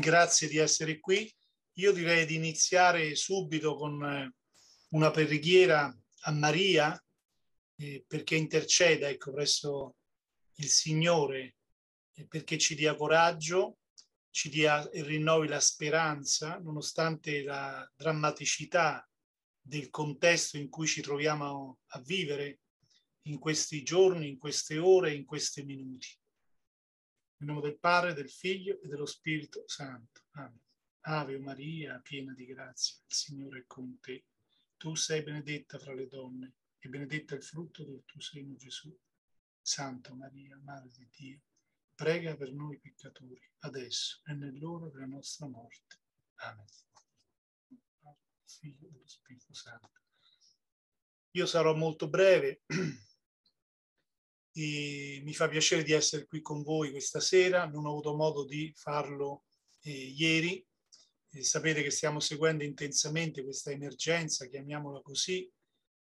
grazie di essere qui. Io direi di iniziare subito con eh, una preghiera a Maria eh, perché interceda ecco, presso il Signore eh, perché ci dia coraggio, ci dia e rinnovi la speranza nonostante la drammaticità del contesto in cui ci troviamo a vivere in questi giorni, in queste ore, in questi minuti. Nel nome del Padre, del Figlio e dello Spirito Santo. Amen. Ave Maria, piena di grazia, il Signore è con te. Tu sei benedetta fra le donne e benedetto il frutto del tuo seno, Gesù. Santa Maria, Madre di Dio, prega per noi peccatori, adesso e nell'ora della nostra morte. Amen. Figlio dello Spirito Santo. Io sarò molto breve e mi fa piacere di essere qui con voi questa sera. Non ho avuto modo di farlo eh, ieri. Eh, sapete che stiamo seguendo intensamente questa emergenza, chiamiamola così,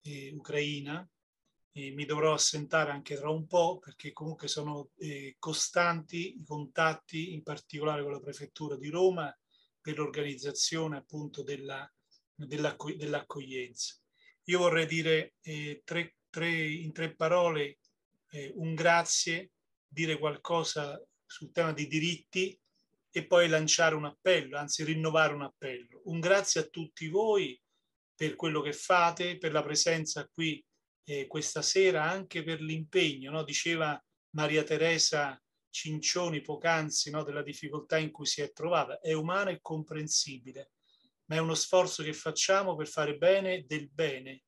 eh, ucraina. mi dovrò assentare anche tra un po' perché comunque sono eh, costanti i contatti, in particolare con la prefettura di Roma, per l'organizzazione appunto della, dell'accog- dell'accoglienza. Io vorrei dire eh, tre, tre, in tre parole eh, un grazie, dire qualcosa sul tema dei diritti e poi lanciare un appello, anzi rinnovare un appello. Un grazie a tutti voi per quello che fate, per la presenza qui eh, questa sera, anche per l'impegno, no? diceva Maria Teresa Cincioni poc'anzi no? della difficoltà in cui si è trovata. È umana e comprensibile, ma è uno sforzo che facciamo per fare bene del bene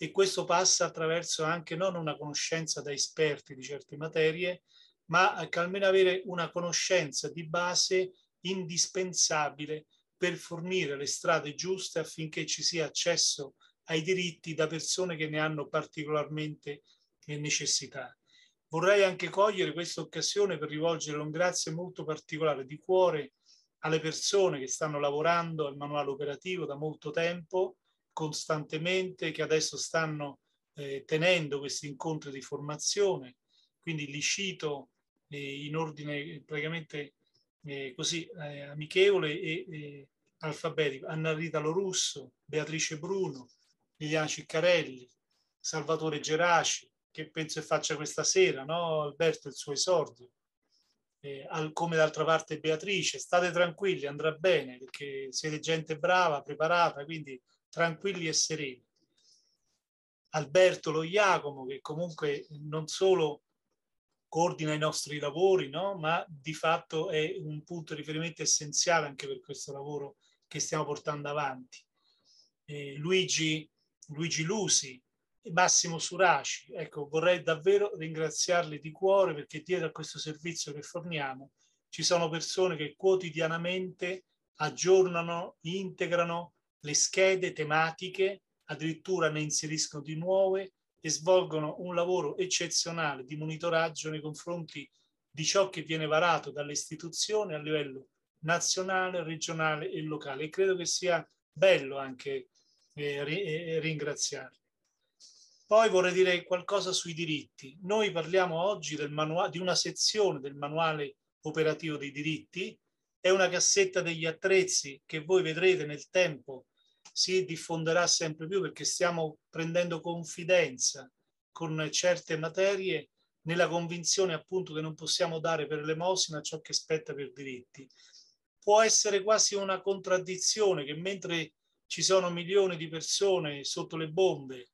e questo passa attraverso anche non una conoscenza da esperti di certe materie, ma almeno avere una conoscenza di base indispensabile per fornire le strade giuste affinché ci sia accesso ai diritti da persone che ne hanno particolarmente necessità. Vorrei anche cogliere questa occasione per rivolgere un grazie molto particolare di cuore alle persone che stanno lavorando al manuale operativo da molto tempo, costantemente, che adesso stanno eh, tenendo questi incontri di formazione. Quindi li cito eh, in ordine praticamente eh, così eh, amichevole e alfabetico. Anna Rita Lorusso, Beatrice Bruno, Liliana Ciccarelli, Salvatore Geraci, che penso faccia questa sera, no? Alberto il suo esordio. Eh, al, come d'altra parte Beatrice, state tranquilli, andrà bene perché siete gente brava, preparata, quindi tranquilli e sereni. Alberto Lo Iacomo, che comunque non solo coordina i nostri lavori, no? ma di fatto è un punto di riferimento essenziale anche per questo lavoro che stiamo portando avanti. Eh, Luigi, Luigi Lusi, Massimo Suraci, ecco, vorrei davvero ringraziarli di cuore perché dietro a questo servizio che forniamo ci sono persone che quotidianamente aggiornano, integrano le schede tematiche, addirittura ne inseriscono di nuove e svolgono un lavoro eccezionale di monitoraggio nei confronti di ciò che viene varato dalle istituzioni a livello nazionale, regionale e locale. E credo che sia bello anche eh, eh, ringraziarli. Poi vorrei dire qualcosa sui diritti. Noi parliamo oggi di una sezione del manuale operativo dei diritti è una cassetta degli attrezzi che voi vedrete nel tempo si diffonderà sempre più perché stiamo prendendo confidenza con certe materie nella convinzione appunto che non possiamo dare per l'emosina ciò che spetta per diritti. Può essere quasi una contraddizione che mentre ci sono milioni di persone sotto le bombe,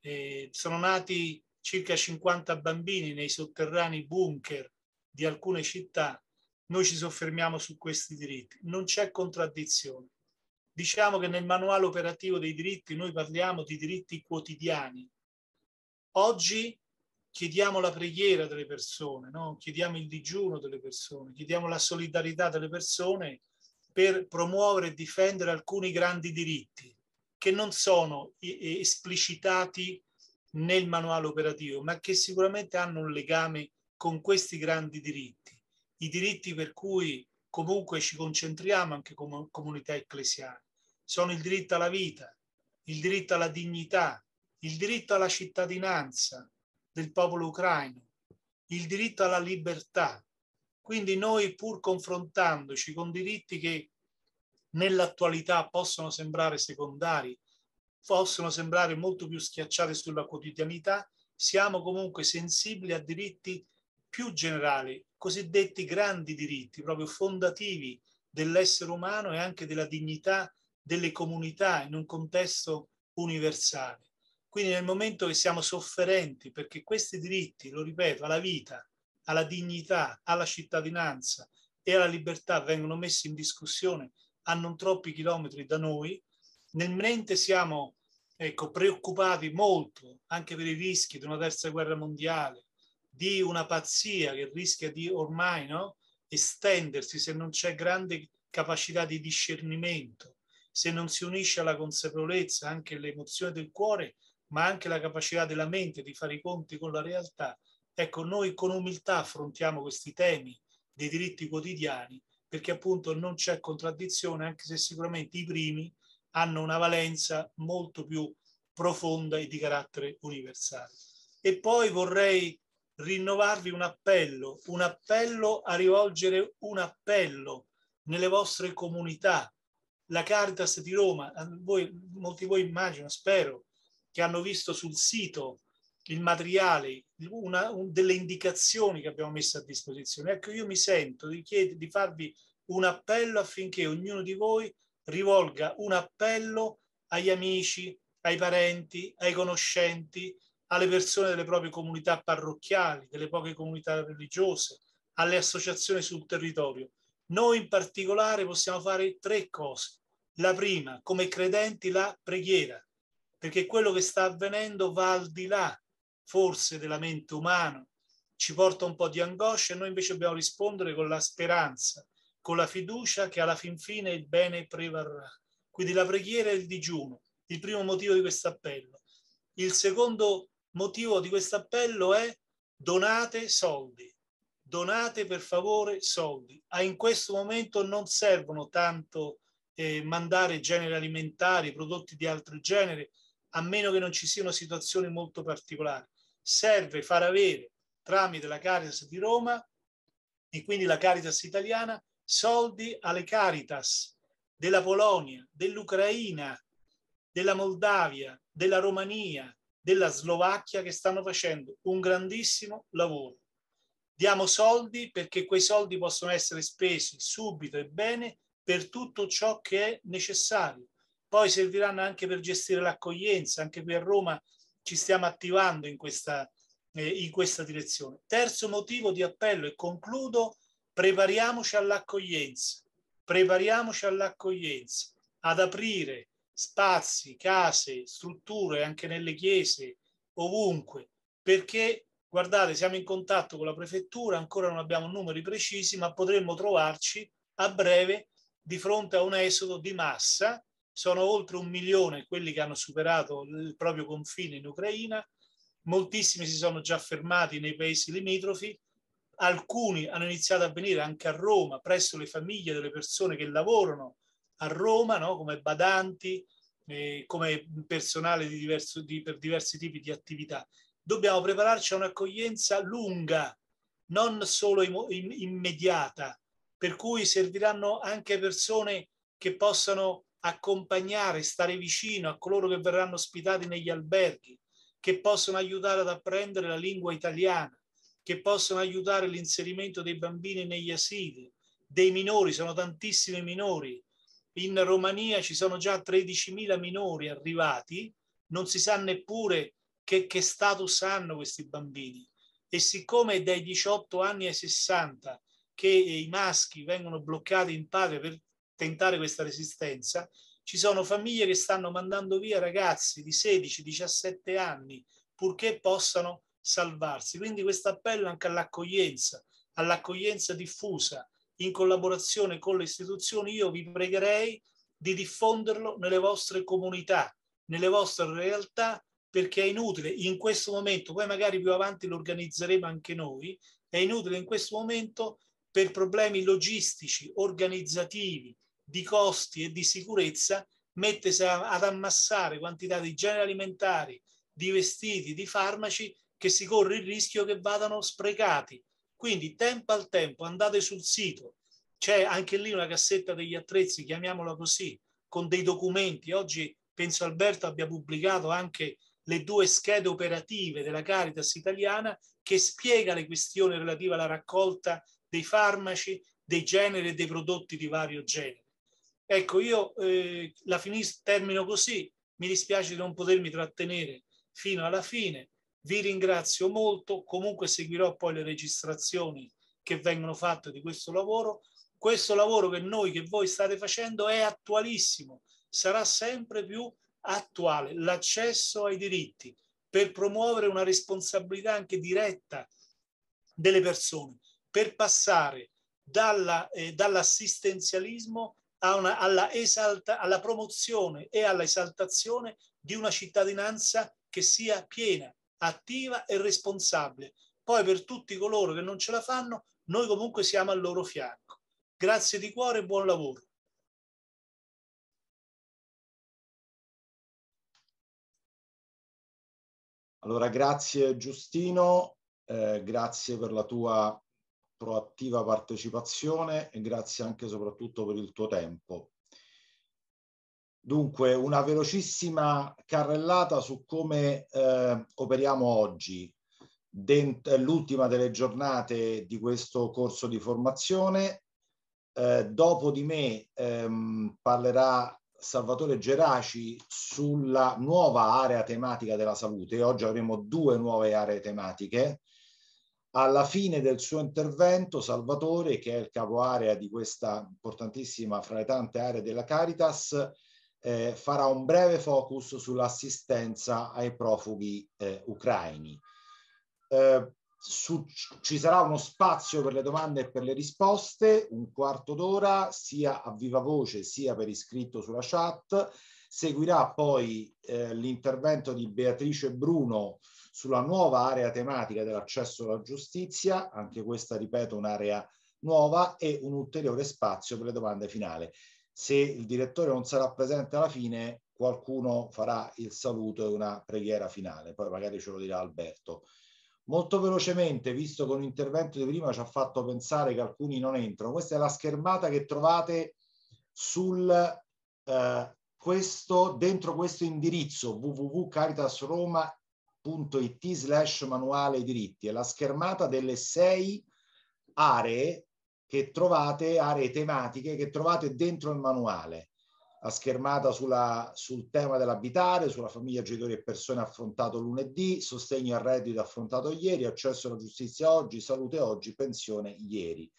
eh, sono nati circa 50 bambini nei sotterranei bunker di alcune città, noi ci soffermiamo su questi diritti. Non c'è contraddizione. Diciamo che nel manuale operativo dei diritti noi parliamo di diritti quotidiani. Oggi chiediamo la preghiera delle persone, no? chiediamo il digiuno delle persone, chiediamo la solidarietà delle persone per promuovere e difendere alcuni grandi diritti che non sono esplicitati nel manuale operativo, ma che sicuramente hanno un legame con questi grandi diritti i diritti per cui comunque ci concentriamo anche come comunità ecclesiale. Sono il diritto alla vita, il diritto alla dignità, il diritto alla cittadinanza del popolo ucraino, il diritto alla libertà. Quindi noi pur confrontandoci con diritti che nell'attualità possono sembrare secondari, possono sembrare molto più schiacciati sulla quotidianità, siamo comunque sensibili a diritti più generali, cosiddetti grandi diritti, proprio fondativi dell'essere umano e anche della dignità delle comunità in un contesto universale. Quindi nel momento che siamo sofferenti perché questi diritti, lo ripeto, alla vita, alla dignità, alla cittadinanza e alla libertà vengono messi in discussione a non troppi chilometri da noi, nel mente siamo ecco, preoccupati molto anche per i rischi di una terza guerra mondiale, di una pazzia che rischia di ormai no, estendersi se non c'è grande capacità di discernimento, se non si unisce alla consapevolezza anche l'emozione del cuore ma anche la capacità della mente di fare i conti con la realtà. Ecco, noi con umiltà affrontiamo questi temi dei diritti quotidiani perché appunto non c'è contraddizione, anche se sicuramente i primi hanno una valenza molto più profonda e di carattere universale. E poi vorrei rinnovarvi un appello, un appello a rivolgere un appello nelle vostre comunità. La Caritas di Roma, voi, molti di voi immagino, spero, che hanno visto sul sito il materiale, una, un, delle indicazioni che abbiamo messo a disposizione. Ecco, io mi sento di, chiedere, di farvi un appello affinché ognuno di voi rivolga un appello agli amici, ai parenti, ai conoscenti, alle persone delle proprie comunità parrocchiali, delle poche comunità religiose, alle associazioni sul territorio. Noi in particolare possiamo fare tre cose. La prima, come credenti, la preghiera perché quello che sta avvenendo va al di là forse della mente umana, ci porta un po' di angoscia e noi invece dobbiamo rispondere con la speranza, con la fiducia che alla fin fine il bene prevarrà. Quindi la preghiera e il digiuno, il primo motivo di questo appello. Il secondo motivo di questo appello è donate soldi, donate per favore soldi. Ah, in questo momento non servono tanto eh, mandare generi alimentari, prodotti di altro genere, a meno che non ci siano situazioni molto particolari. Serve far avere tramite la Caritas di Roma e quindi la Caritas italiana soldi alle Caritas della Polonia, dell'Ucraina, della Moldavia, della Romania, della Slovacchia che stanno facendo un grandissimo lavoro. Diamo soldi perché quei soldi possono essere spesi subito e bene per tutto ciò che è necessario poi serviranno anche per gestire l'accoglienza, anche qui a Roma ci stiamo attivando in questa, eh, in questa direzione. Terzo motivo di appello e concludo, prepariamoci all'accoglienza, prepariamoci all'accoglienza, ad aprire spazi, case, strutture anche nelle chiese, ovunque, perché guardate, siamo in contatto con la prefettura, ancora non abbiamo numeri precisi, ma potremmo trovarci a breve di fronte a un esodo di massa. Sono oltre un milione quelli che hanno superato il proprio confine in Ucraina, moltissimi si sono già fermati nei paesi limitrofi, alcuni hanno iniziato a venire anche a Roma, presso le famiglie delle persone che lavorano a Roma, no? come badanti, eh, come personale di diverso, di, per diversi tipi di attività. Dobbiamo prepararci a un'accoglienza lunga, non solo im- immediata, per cui serviranno anche persone che possano accompagnare, stare vicino a coloro che verranno ospitati negli alberghi, che possono aiutare ad apprendere la lingua italiana, che possono aiutare l'inserimento dei bambini negli asili, dei minori, sono tantissimi minori. In Romania ci sono già 13.000 minori arrivati, non si sa neppure che, che status hanno questi bambini. E siccome dai 18 anni ai 60 che i maschi vengono bloccati in patria per tentare questa resistenza, ci sono famiglie che stanno mandando via ragazzi di 16-17 anni purché possano salvarsi. Quindi questo appello anche all'accoglienza, all'accoglienza diffusa in collaborazione con le istituzioni, io vi pregherei di diffonderlo nelle vostre comunità, nelle vostre realtà, perché è inutile in questo momento, poi magari più avanti lo organizzeremo anche noi, è inutile in questo momento per problemi logistici, organizzativi, di costi e di sicurezza mettesi ad ammassare quantità di generi alimentari, di vestiti, di farmaci che si corre il rischio che vadano sprecati Quindi tempo al tempo andate sul sito, c'è anche lì una cassetta degli attrezzi, chiamiamola così, con dei documenti. Oggi penso Alberto abbia pubblicato anche le due schede operative della Caritas italiana che spiega le questioni relative alla raccolta dei farmaci, dei generi e dei prodotti di vario genere. Ecco, io eh, la finisco, termino così, mi dispiace di non potermi trattenere fino alla fine, vi ringrazio molto, comunque seguirò poi le registrazioni che vengono fatte di questo lavoro. Questo lavoro che noi, che voi state facendo è attualissimo, sarà sempre più attuale, l'accesso ai diritti per promuovere una responsabilità anche diretta delle persone, per passare dalla, eh, dall'assistenzialismo una, alla, esalta, alla promozione e alla esaltazione di una cittadinanza che sia piena, attiva e responsabile. Poi per tutti coloro che non ce la fanno, noi comunque siamo al loro fianco. Grazie di cuore e buon lavoro. Allora, grazie Giustino, eh, grazie per la tua proattiva partecipazione e grazie anche e soprattutto per il tuo tempo. Dunque, una velocissima carrellata su come eh, operiamo oggi. L'ultima delle giornate di questo corso di formazione. Eh, dopo di me ehm, parlerà Salvatore Geraci sulla nuova area tematica della salute. Oggi avremo due nuove aree tematiche. Alla fine del suo intervento, Salvatore, che è il capo area di questa importantissima fra le tante aree della Caritas, eh, farà un breve focus sull'assistenza ai profughi eh, ucraini. Eh, su, ci sarà uno spazio per le domande e per le risposte, un quarto d'ora, sia a viva voce sia per iscritto sulla chat. Seguirà poi eh, l'intervento di Beatrice Bruno sulla nuova area tematica dell'accesso alla giustizia, anche questa, ripeto, un'area nuova e un ulteriore spazio per le domande finali. Se il direttore non sarà presente alla fine, qualcuno farà il saluto e una preghiera finale, poi magari ce lo dirà Alberto. Molto velocemente, visto che un intervento di prima ci ha fatto pensare che alcuni non entrano, questa è la schermata che trovate sul, eh, questo, dentro questo indirizzo www.caritasroma.it slash manuale diritti. È la schermata delle sei aree che trovate, aree tematiche che trovate dentro il manuale la schermata sulla, sul tema dell'abitare, sulla famiglia, genitori e persone affrontato lunedì, sostegno al reddito affrontato ieri, accesso alla giustizia oggi, salute oggi, pensione ieri.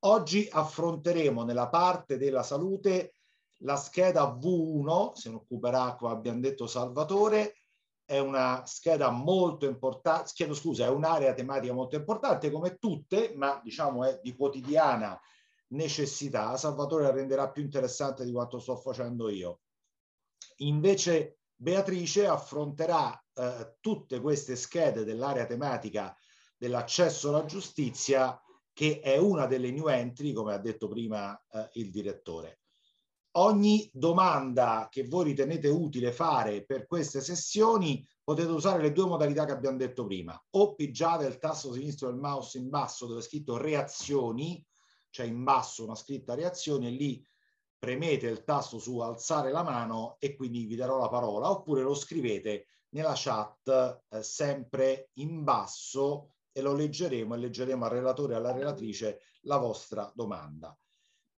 Oggi affronteremo nella parte della salute la scheda V1, se ne occuperà, come abbiamo detto, Salvatore, è una scheda molto importante, chiedo scusa, è un'area tematica molto importante come tutte, ma diciamo è di quotidiana necessità, Salvatore la renderà più interessante di quanto sto facendo io. Invece Beatrice affronterà eh, tutte queste schede dell'area tematica dell'accesso alla giustizia che è una delle new entry, come ha detto prima eh, il direttore. Ogni domanda che voi ritenete utile fare per queste sessioni potete usare le due modalità che abbiamo detto prima. O pigiate il tasto sinistro del mouse in basso dove è scritto reazioni c'è in basso una scritta reazioni e lì premete il tasto su alzare la mano e quindi vi darò la parola oppure lo scrivete nella chat eh, sempre in basso e lo leggeremo e leggeremo al relatore e alla relatrice la vostra domanda.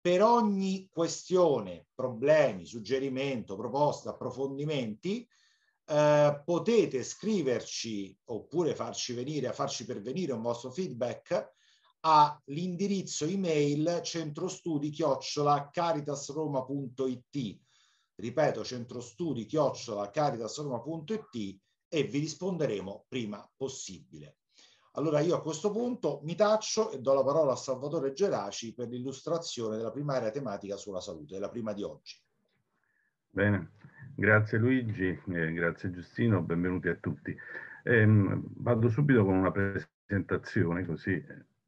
Per ogni questione, problemi, suggerimento, proposta, approfondimenti, eh, potete scriverci oppure farci venire, farci pervenire un vostro feedback all'indirizzo email centrostudi chiocciola caritasroma.it ripeto centrostudi chiocciola caritasroma.it e vi risponderemo prima possibile. Allora io a questo punto mi taccio e do la parola a Salvatore Geraci per l'illustrazione della prima area tematica sulla salute, la prima di oggi. Bene, grazie Luigi, eh, grazie Giustino, benvenuti a tutti. Eh, vado subito con una presentazione così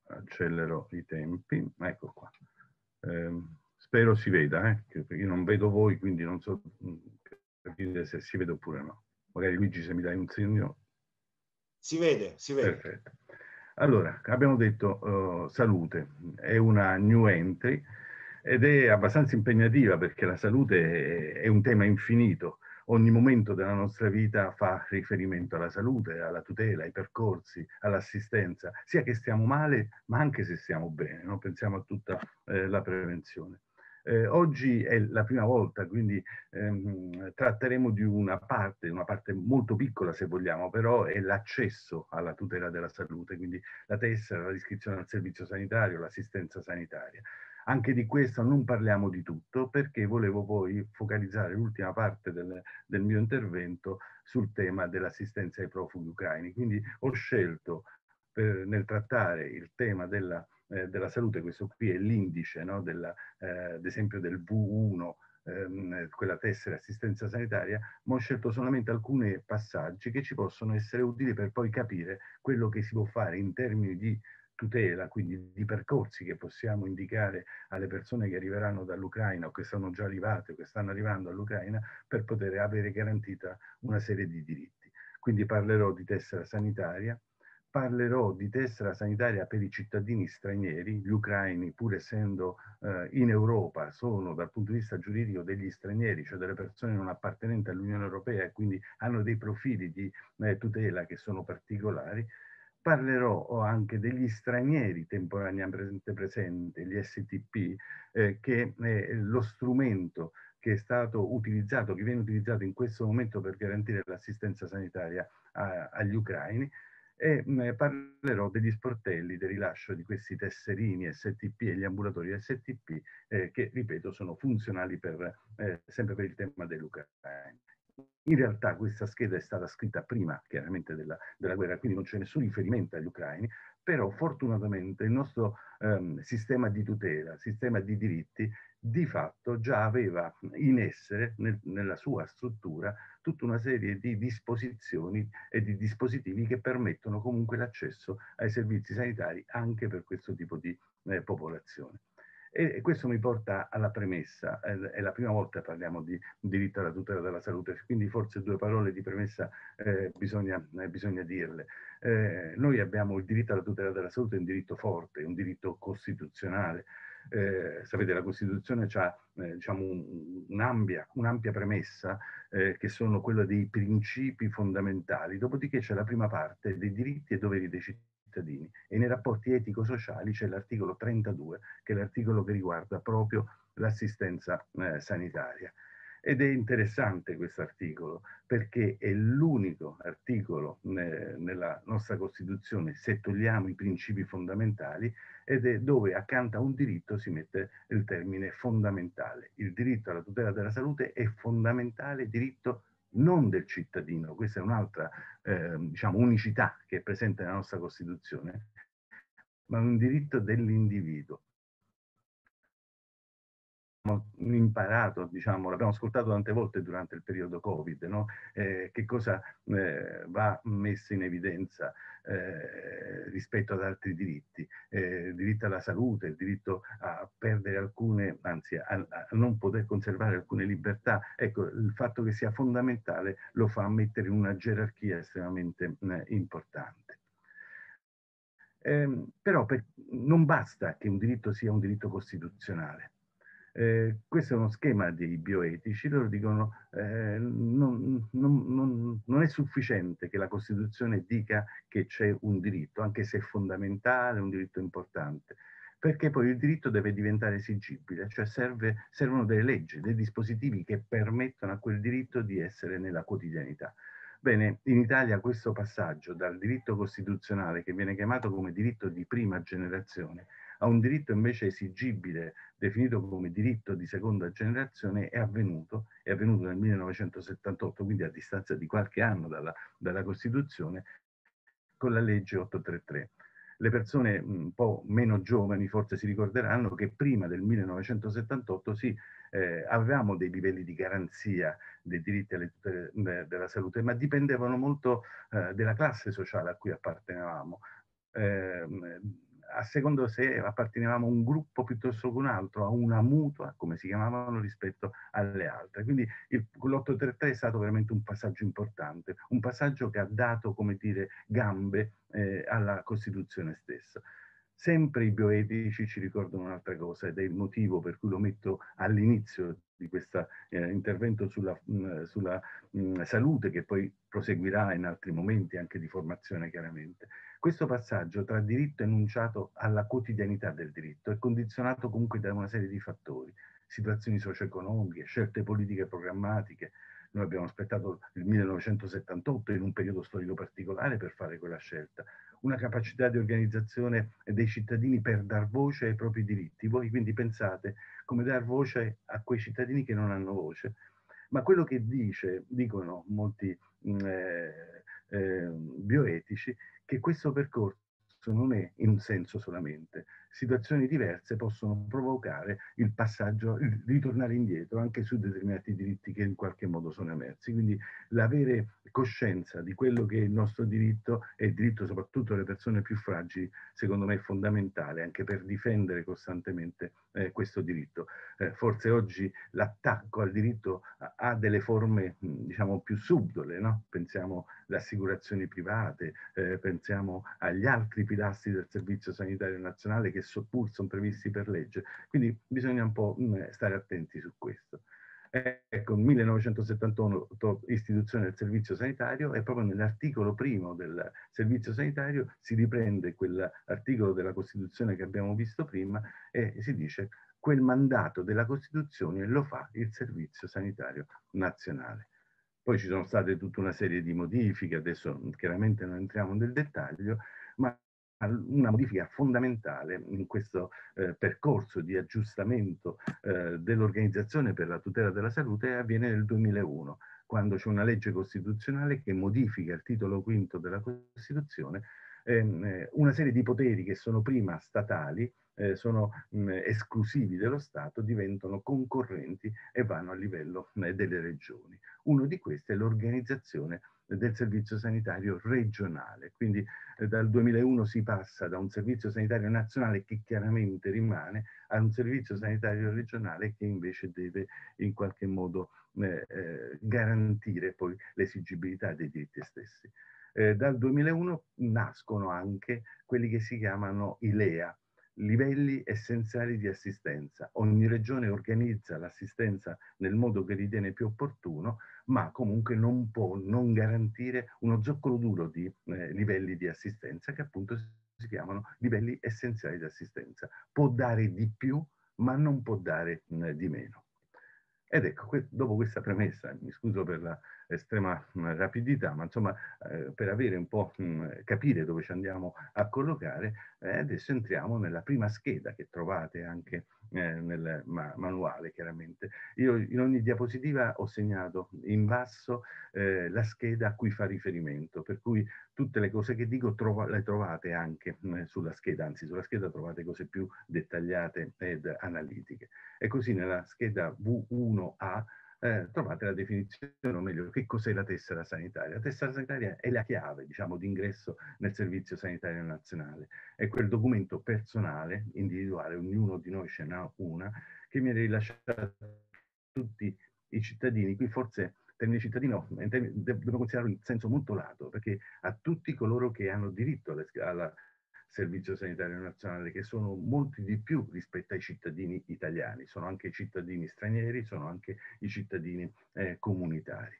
accelero i tempi, ecco qua. Eh, spero si veda, eh, perché io non vedo voi, quindi non so mm, capire se si vede oppure no. Magari Luigi se mi dai un segno. Si vede, si vede. Perfetto. Allora, abbiamo detto uh, salute, è una new entry ed è abbastanza impegnativa perché la salute è, è un tema infinito. Ogni momento della nostra vita fa riferimento alla salute, alla tutela, ai percorsi, all'assistenza, sia che stiamo male, ma anche se stiamo bene. No? Pensiamo a tutta eh, la prevenzione. Eh, oggi è la prima volta, quindi ehm, tratteremo di una parte, una parte molto piccola se vogliamo, però è l'accesso alla tutela della salute, quindi la tessera, l'iscrizione al servizio sanitario, l'assistenza sanitaria. Anche di questo non parliamo di tutto perché volevo poi focalizzare l'ultima parte del, del mio intervento sul tema dell'assistenza ai profughi ucraini. Quindi ho scelto per, nel trattare il tema della eh, della salute, questo qui è l'indice, no, della, eh, ad esempio del V1, ehm, quella tessera assistenza sanitaria, ma ho scelto solamente alcuni passaggi che ci possono essere utili per poi capire quello che si può fare in termini di tutela, quindi di percorsi che possiamo indicare alle persone che arriveranno dall'Ucraina o che sono già arrivate o che stanno arrivando all'Ucraina per poter avere garantita una serie di diritti. Quindi parlerò di tessera sanitaria, parlerò di tessera sanitaria per i cittadini stranieri, gli ucraini pur essendo eh, in Europa sono dal punto di vista giuridico degli stranieri, cioè delle persone non appartenenti all'Unione Europea e quindi hanno dei profili di eh, tutela che sono particolari. Parlerò anche degli stranieri temporaneamente presenti, gli STP, eh, che è lo strumento che è stato utilizzato, che viene utilizzato in questo momento per garantire l'assistenza sanitaria a, agli ucraini e mh, mm, parlerò degli sportelli, del rilascio di questi tesserini STP e gli ambulatori STP eh, che, ripeto, sono funzionali per, eh, sempre per il tema dell'Ucraina. In realtà questa scheda è stata scritta prima, chiaramente, della, della guerra, quindi non c'è nessun riferimento agli ucraini, però fortunatamente il nostro ehm, sistema di tutela, sistema di diritti, di fatto già aveva in essere nel, nella sua struttura tutta una serie di disposizioni e di dispositivi che permettono comunque l'accesso ai servizi sanitari anche per questo tipo di eh, popolazione. E, questo mi porta alla premessa, è la prima volta che parliamo di diritto alla tutela della salute, quindi forse due parole di premessa eh, bisogna, eh, bisogna, dirle. Eh, noi abbiamo il diritto alla tutela della salute, è un diritto forte, è un diritto costituzionale, eh, sapete la Costituzione ha eh, diciamo un'ampia, un'ampia premessa eh, che sono quella dei principi fondamentali, dopodiché c'è la prima parte dei diritti e doveri dei cittadini e nei rapporti etico-sociali c'è l'articolo 32 che è l'articolo che riguarda proprio l'assistenza eh, sanitaria. Ed è interessante questo articolo perché è l'unico articolo nella nostra Costituzione, se togliamo i principi fondamentali, ed è dove accanto a un diritto si mette il termine fondamentale. Il diritto alla tutela della salute è fondamentale diritto non del cittadino, questa è un'altra eh, diciamo, unicità che è presente nella nostra Costituzione, ma un diritto dell'individuo imparato, diciamo, l'abbiamo ascoltato tante volte durante il periodo Covid, no? eh, che cosa eh, va messo in evidenza eh, rispetto ad altri diritti, eh, il diritto alla salute, il diritto a perdere alcune, anzi a, a, non poter conservare alcune libertà, ecco, il fatto che sia fondamentale lo fa mettere in una gerarchia estremamente eh, importante. Eh, però per, non basta che un diritto sia un diritto costituzionale eh, questo è uno schema dei bioetici, loro dicono eh, non, non, non, non, è sufficiente che la Costituzione dica che c'è un diritto, anche se è fondamentale, un diritto importante, perché poi il diritto deve diventare esigibile, cioè serve, servono delle leggi, dei dispositivi che permettono a quel diritto di essere nella quotidianità. Bene, in Italia questo passaggio dal diritto costituzionale, che viene chiamato come diritto di prima generazione, a un diritto invece esigibile, definito come diritto di seconda generazione, è avvenuto, è avvenuto nel 1978, quindi a distanza di qualche anno dalla, dalla Costituzione, con la legge 833. Le persone un po' meno giovani forse si ricorderanno che prima del 1978 sì, eh, avevamo dei livelli di garanzia dei diritti alle, eh, della salute, ma dipendevano molto eh, dalla classe sociale a cui appartenevamo. Eh, a secondo se appartenevamo a un gruppo piuttosto che un altro, a una mutua, come si chiamavano, rispetto alle altre. Quindi l'833 è stato veramente un passaggio importante, un passaggio che ha dato, come dire, gambe eh, alla Costituzione stessa. Sempre i bioetici ci ricordano un'altra cosa ed è il motivo per cui lo metto all'inizio di questo eh, intervento sulla, mh, mm, sulla mh, mm, salute che poi proseguirà in altri momenti anche di formazione chiaramente. Questo passaggio tra diritto enunciato alla quotidianità del diritto è condizionato comunque da una serie di fattori, situazioni socio-economiche, scelte politiche programmatiche. Noi abbiamo aspettato il 1978 in un periodo storico particolare per fare quella scelta, una capacità di organizzazione dei cittadini per dar voce ai propri diritti. Voi quindi pensate come dar voce a quei cittadini che non hanno voce. Ma quello che dice, dicono molti mm, eh, eh, bioetici, che questo percorso non è in un senso solamente, situazioni diverse possono provocare il passaggio, il ritornare indietro anche su determinati diritti che in qualche modo sono emersi. Quindi l'avere coscienza di quello che è il nostro diritto e il diritto soprattutto delle persone più fragili, secondo me è fondamentale anche per difendere costantemente eh, questo diritto. Eh, forse oggi l'attacco al diritto ha delle forme, diciamo, più subdole, no? Pensiamo alle assicurazioni private, eh, pensiamo agli altri pilastri del Servizio Sanitario Nazionale che che pur sono previsti per legge. Quindi bisogna un po' mm, stare attenti su questo. Ecco, 1971 istituzione del servizio sanitario e proprio nell'articolo primo del servizio sanitario si riprende quell'articolo della Costituzione che abbiamo visto prima e si dice quel mandato della Costituzione lo fa il servizio sanitario nazionale. Poi ci sono state tutta una serie di modifiche, adesso chiaramente non entriamo nel dettaglio, ma una modifica fondamentale in questo eh, percorso di aggiustamento eh, dell'Organizzazione per la tutela della salute avviene nel 2001, quando c'è una legge costituzionale che modifica il titolo quinto della Costituzione, ehm, eh, una serie di poteri che sono prima statali, eh, sono mh, esclusivi dello Stato, diventano concorrenti e vanno a livello eh, delle regioni. Uno di questi è l'organizzazione del servizio sanitario regionale. Quindi eh, dal 2001 si passa da un servizio sanitario nazionale che chiaramente rimane a un servizio sanitario regionale che invece deve in qualche modo eh, eh, garantire poi l'esigibilità dei diritti stessi. Eh, dal 2001 nascono anche quelli che si chiamano i LEA, livelli essenziali di assistenza. Ogni regione organizza l'assistenza nel modo che ritiene più opportuno, ma comunque non può non garantire uno zoccolo duro di eh, livelli di assistenza che appunto si chiamano livelli essenziali di assistenza. Può dare di più, ma non può dare eh, di meno. Ed ecco, dopo questa premessa, mi scuso per la estrema rapidità, ma insomma eh, per avere un po' mh, capire dove ci andiamo a collocare, eh, adesso entriamo nella prima scheda che trovate anche eh, nel ma manuale chiaramente. Io in ogni diapositiva ho segnato in basso eh, la scheda a cui fa riferimento, per cui tutte le cose che dico trova le trovate anche mh, sulla scheda, anzi sulla scheda trovate cose più dettagliate ed analitiche. E così nella scheda V1A eh, trovate la definizione, o meglio, che cos'è la tessera sanitaria. La tessera sanitaria è la chiave, diciamo, d'ingresso nel Servizio Sanitario Nazionale. È quel documento personale, individuale, ognuno di noi ce n'ha una, che viene rilasciato a tutti i cittadini. Qui forse termine cittadino dobbiamo considerarlo in senso molto lato, perché a tutti coloro che hanno diritto alla Servizio Sanitario Nazionale, che sono molti di più rispetto ai cittadini italiani, sono anche i cittadini stranieri, sono anche i cittadini eh, comunitari.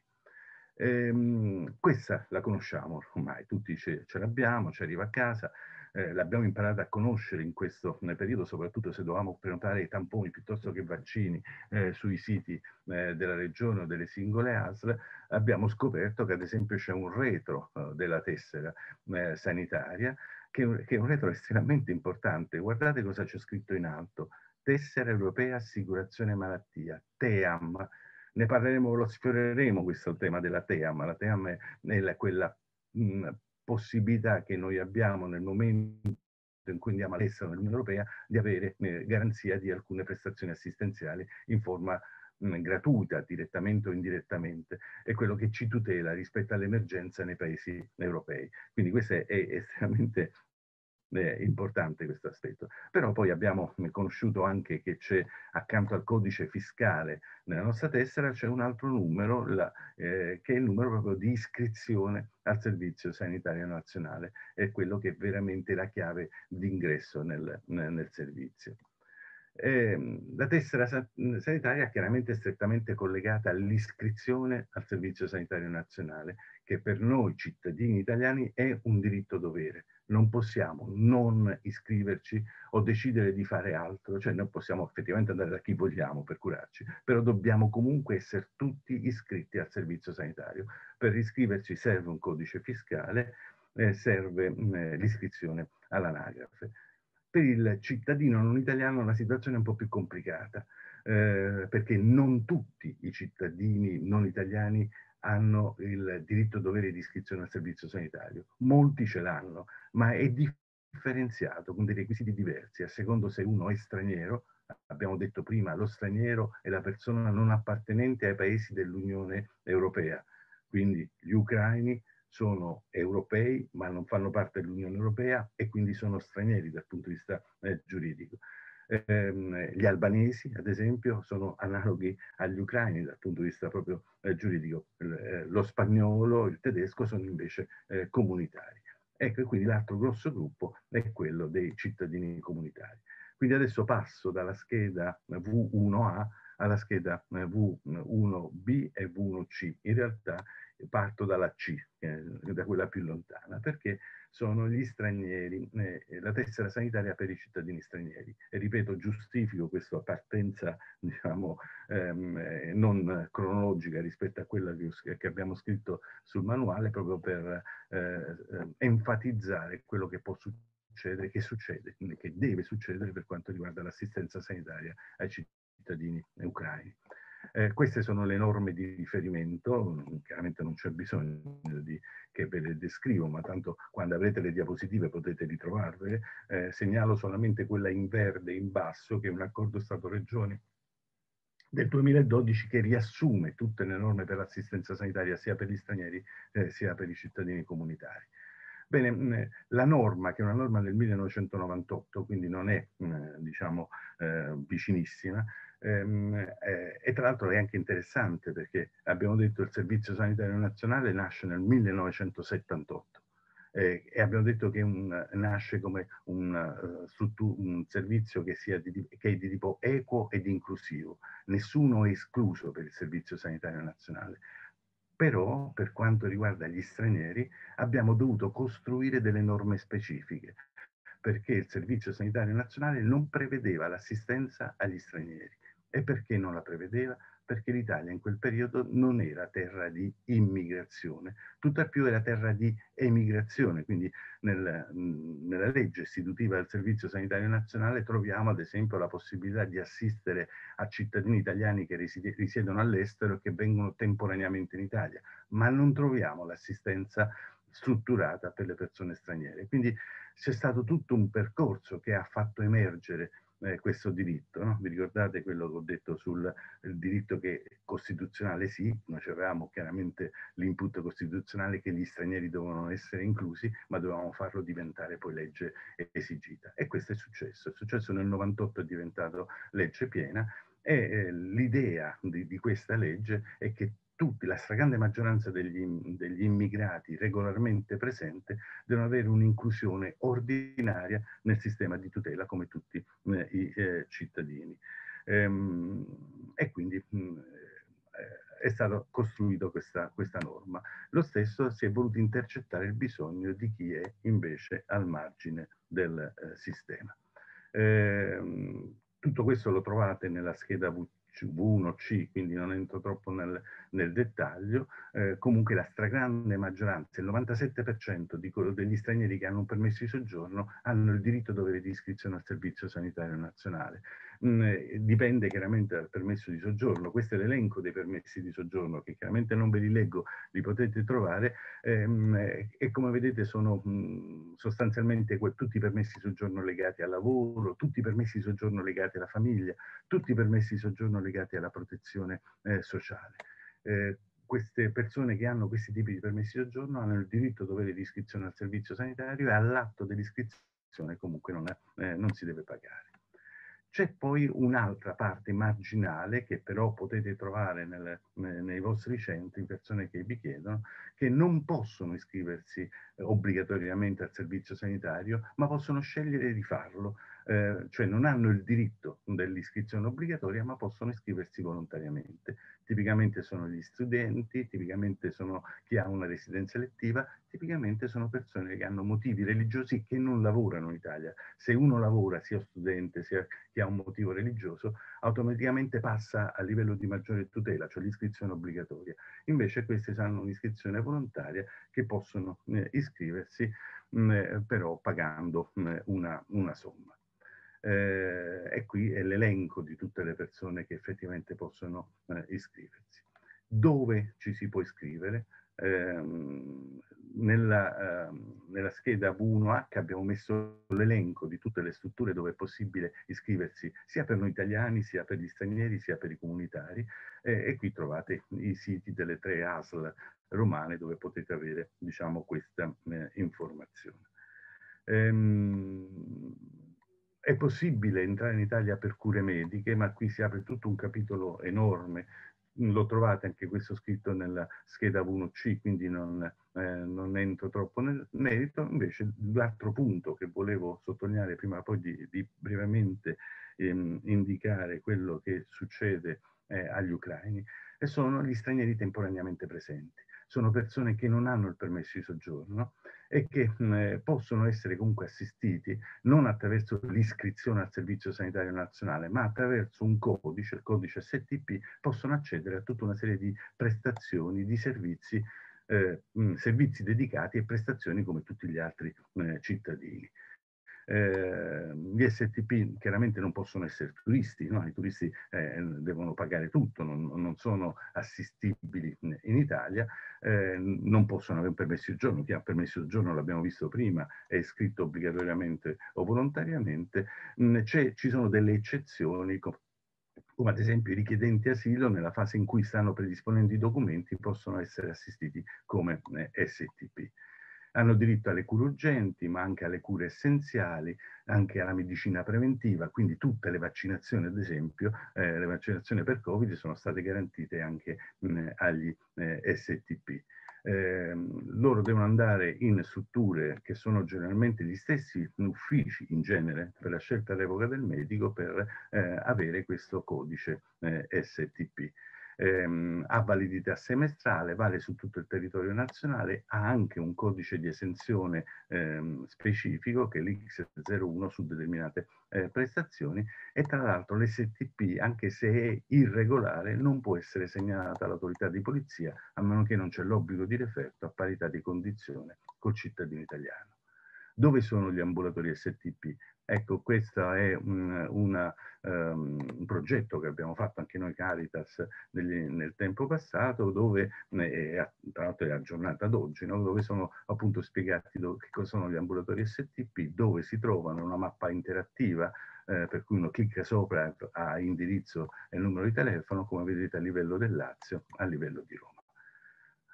Ehm, questa la conosciamo ormai, tutti ce, ce l'abbiamo, ci arriva a casa, eh, l'abbiamo imparata a conoscere in questo periodo, soprattutto se dovevamo prenotare i tamponi piuttosto che vaccini eh, sui siti eh, della regione o delle singole ASL, abbiamo scoperto che ad esempio c'è un retro eh, della tessera eh, sanitaria che, che è un retro estremamente importante. Guardate cosa c'è scritto in alto. Tessera Europea Assicurazione Malattia, TEAM. Ne parleremo, lo sfioreremo questo tema della TEAM. La TEAM è, è quella mh, possibilità che noi abbiamo nel momento in cui andiamo all'estero nell'Unione Europea di avere eh, garanzia di alcune prestazioni assistenziali in forma gratuita, direttamente o indirettamente, è quello che ci tutela rispetto all'emergenza nei paesi europei. Quindi questo è, è estremamente è importante questo aspetto. Però poi abbiamo conosciuto anche che c'è accanto al codice fiscale nella nostra tessera c'è un altro numero la, eh, che è il numero proprio di iscrizione al Servizio Sanitario Nazionale, è quello che è veramente la chiave d'ingresso nel, nel, nel servizio. Eh, la tessera sanitaria chiaramente è strettamente collegata all'iscrizione al Servizio Sanitario Nazionale, che per noi cittadini italiani è un diritto dovere non possiamo non iscriverci o decidere di fare altro, cioè non possiamo effettivamente andare da chi vogliamo per curarci, però dobbiamo comunque essere tutti iscritti al servizio sanitario. Per iscriverci serve un codice fiscale, eh, serve eh, l'iscrizione all'anagrafe. Per il cittadino non italiano la situazione è un po' più complicata, eh, perché non tutti i cittadini non italiani hanno il diritto dovere di iscrizione al servizio sanitario. Molti ce l'hanno, ma è differenziato con dei requisiti diversi a secondo se uno è straniero, abbiamo detto prima, lo straniero è la persona non appartenente ai paesi dell'Unione Europea, quindi gli ucraini sono europei ma non fanno parte dell'Unione Europea e quindi sono stranieri dal punto di vista eh, giuridico. Ehm, gli albanesi, ad esempio, sono analoghi agli ucraini dal punto di vista proprio eh, giuridico. Eh, lo spagnolo, il tedesco sono invece eh, comunitari. Ecco, e quindi l'altro grosso gruppo è quello dei cittadini comunitari. Quindi adesso passo dalla scheda V1A alla scheda V1B e V1C. In realtà parto dalla C, da quella più lontana, perché sono gli stranieri, eh, la tessera sanitaria per i cittadini stranieri. E ripeto, giustifico questa partenza, diciamo, ehm, eh, non cronologica rispetto a quella che, che, abbiamo scritto sul manuale, proprio per eh, eh enfatizzare quello che può succedere, che succede, che deve succedere per quanto riguarda l'assistenza sanitaria ai cittadini ucraini. Eh, queste sono le norme di riferimento, chiaramente non c'è bisogno di, che ve le descrivo, ma tanto quando avrete le diapositive potete ritrovarvele. Eh, segnalo solamente quella in verde in basso, che è un accordo Stato-Regioni del 2012 che riassume tutte le norme per l'assistenza sanitaria sia per gli stranieri eh, sia per i cittadini comunitari. Bene, la norma, che è una norma del 1998, quindi non è, diciamo, eh, vicinissima, e tra l'altro è anche interessante perché abbiamo detto che il Servizio Sanitario Nazionale nasce nel 1978 eh, e abbiamo detto che un, nasce come un, uh, un servizio che, di, che, è di tipo equo ed inclusivo. Nessuno è escluso per il Servizio Sanitario Nazionale. Però, per quanto riguarda gli stranieri, abbiamo dovuto costruire delle norme specifiche perché il Servizio Sanitario Nazionale non prevedeva l'assistenza agli stranieri. E perché non la prevedeva? Perché l'Italia in quel periodo non era terra di immigrazione, tutt'al più era terra di emigrazione. Quindi nel, nella legge istitutiva del Servizio Sanitario Nazionale troviamo ad esempio la possibilità di assistere a cittadini italiani che risiedono all'estero e che vengono temporaneamente in Italia, ma non troviamo l'assistenza strutturata per le persone straniere. Quindi c'è stato tutto un percorso che ha fatto emergere eh, questo diritto. No? Vi ricordate quello che ho detto sul diritto che costituzionale sì, noi avevamo chiaramente l'input costituzionale che gli stranieri dovevano essere inclusi, ma dovevamo farlo diventare poi legge esigita. E questo è successo. È successo nel 98, è diventato legge piena e eh, l'idea di, di questa legge è che tutti, la stragrande maggioranza degli, degli, immigrati regolarmente presenti devono avere un'inclusione ordinaria nel sistema di tutela come tutti eh, i eh, cittadini. Ehm, e quindi mh, mm, eh, è stata costruita questa, questa, norma. Lo stesso si è voluto intercettare il bisogno di chi è invece al margine del eh, sistema. Ehm, tutto questo lo trovate nella scheda V1C, quindi non entro troppo nel, nel dettaglio, eh, comunque la stragrande maggioranza, il 97% di, degli stranieri che hanno un permesso di soggiorno hanno il diritto dovere di iscrizione al Servizio Sanitario Nazionale. Mm, eh, dipende chiaramente dal permesso di soggiorno, questo è l'elenco dei permessi di soggiorno che chiaramente non ve li leggo, li potete trovare ehm, e come vedete sono mm, sostanzialmente tutti i permessi di soggiorno legati al lavoro, tutti i permessi di soggiorno legati alla famiglia, tutti i permessi di soggiorno legati alla protezione eh, sociale. Eh, queste persone che hanno questi tipi di permessi di soggiorno hanno il diritto dovere di iscrizione al servizio sanitario e all'atto dell'iscrizione iscrizione comunque non, è, eh, non si deve pagare. C'è poi un'altra parte marginale che però potete trovare nel, nei vostri centri, persone che vi chiedono, che non possono iscriversi eh, obbligatoriamente al servizio sanitario, ma possono scegliere di farlo eh, cioè non hanno il diritto dell'iscrizione obbligatoria, ma possono iscriversi volontariamente. Tipicamente sono gli studenti, tipicamente sono chi ha una residenza elettiva, tipicamente sono persone che hanno motivi religiosi che non lavorano in Italia. Se uno lavora, sia studente, sia chi ha un motivo religioso, automaticamente passa a livello di maggiore tutela, cioè l'iscrizione obbligatoria. Invece questi hanno un'iscrizione volontaria che possono eh, iscriversi mh, eh, però pagando mh, una, una somma eh, e qui è l'elenco di tutte le persone che effettivamente possono eh, iscriversi. Dove ci si può iscrivere? Eh, nella, ehm, nella, scheda V1H abbiamo messo l'elenco di tutte le strutture dove è possibile iscriversi sia per noi italiani, sia per gli stranieri, sia per i comunitari e qui trovate i siti delle tre ASL romane dove potete avere diciamo, questa eh, informazione. Ehm, è possibile entrare in Italia per cure mediche, ma qui si apre tutto un capitolo enorme. Lo trovate anche questo scritto nella scheda V1C, quindi non, eh, non entro troppo nel merito. Invece l'altro punto che volevo sottolineare prima poi di, di brevemente ehm, indicare quello che succede eh, agli ucraini, e sono gli stranieri temporaneamente presenti. Sono persone che non hanno il permesso di soggiorno, e che mh, possono essere comunque assistiti non attraverso l'iscrizione al Servizio Sanitario Nazionale, ma attraverso un codice, il codice STP, possono accedere a tutta una serie di prestazioni, di servizi, eh, servizi dedicati e prestazioni come tutti gli altri eh, cittadini. Eh, gli STP chiaramente non possono essere turisti, no? i turisti eh, devono pagare tutto, non, non, sono assistibili in Italia, eh, non possono avere un permesso di giorno, chi ha permesso di giorno l'abbiamo visto prima, è iscritto obbligatoriamente o volontariamente, mm, ci sono delle eccezioni come ad esempio i richiedenti asilo nella fase in cui stanno predisponendo i documenti possono essere assistiti come eh, STP hanno diritto alle cure urgenti, ma anche alle cure essenziali, anche alla medicina preventiva, quindi tutte le vaccinazioni, ad esempio, eh, le vaccinazioni per Covid sono state garantite anche mh, agli eh, STP. Eh, loro devono andare in strutture che sono generalmente gli stessi uffici in genere per la scelta revoca del medico per eh, avere questo codice eh, STP ehm, ha validità semestrale, vale su tutto il territorio nazionale, ha anche un codice di esenzione ehm, specifico che è l'X01 su determinate eh, prestazioni e tra l'altro l'STP, anche se è irregolare, non può essere segnalata all'autorità di polizia a meno che non c'è l'obbligo di referto a parità di condizione col cittadino italiano. Dove sono gli ambulatori STP? Ecco, questo è un, una, um, un, progetto che abbiamo fatto anche noi Caritas negli, nel tempo passato, dove, eh, tra l'altro è aggiornata ad oggi, no? dove sono appunto spiegati dove, che cosa sono gli ambulatori STP, dove si trovano una mappa interattiva eh, per cui uno clicca sopra a indirizzo e numero di telefono, come vedete a livello del Lazio, a livello di Roma.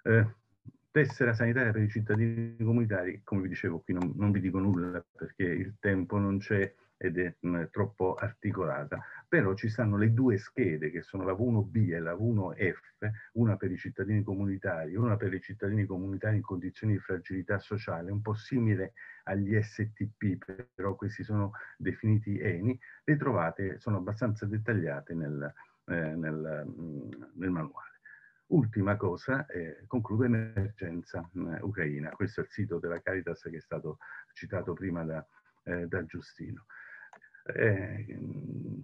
Eh, tessera sanitaria per i cittadini comunitari, come vi dicevo qui non, non vi dico nulla perché il tempo non c'è ed è mh, mm, troppo articolata, però ci stanno le due schede che sono la V1B e la V1F, una per i cittadini comunitari, una per i cittadini comunitari in condizioni di fragilità sociale, un po' simile agli STP, però questi sono definiti ENI, le trovate, sono abbastanza dettagliate nel, eh, nel, mh, mm, nel manuale. Ultima cosa, eh, concludo emergenza eh, ucraina. Questo è il sito della Caritas che è stato citato prima da, eh, da Giustino. Eh,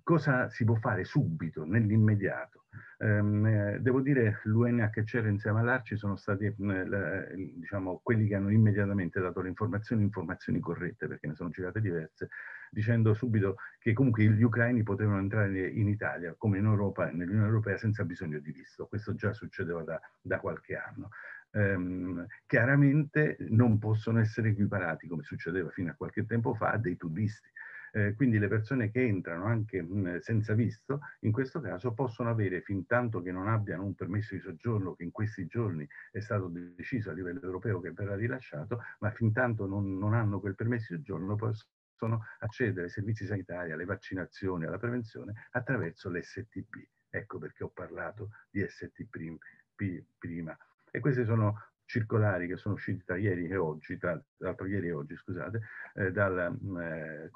cosa si può fare subito, nell'immediato? Ehm, eh, devo dire, l'UNHCR insieme all'ARCI sono stati eh, diciamo, quelli che hanno immediatamente dato le informazioni, informazioni corrette, perché ne sono girate diverse, dicendo subito che comunque gli ucraini potevano entrare in Italia, come in Europa, nell'Unione Europea, senza bisogno di visto. Questo già succedeva da, da qualche anno. Um, chiaramente non possono essere equiparati, come succedeva fino a qualche tempo fa, a dei turisti. Eh, quindi le persone che entrano anche mh, senza visto, in questo caso possono avere, fin tanto che non abbiano un permesso di soggiorno che in questi giorni è stato deciso a livello europeo che verrà rilasciato, ma fin tanto non, non hanno quel permesso di soggiorno possono accedere ai servizi sanitari, alle vaccinazioni, alla prevenzione attraverso l'STP. Ecco perché ho parlato di STP prima. E queste sono circolari che sono uscite tra ieri e oggi, tra l'altro ieri e oggi, scusate, eh, dal eh,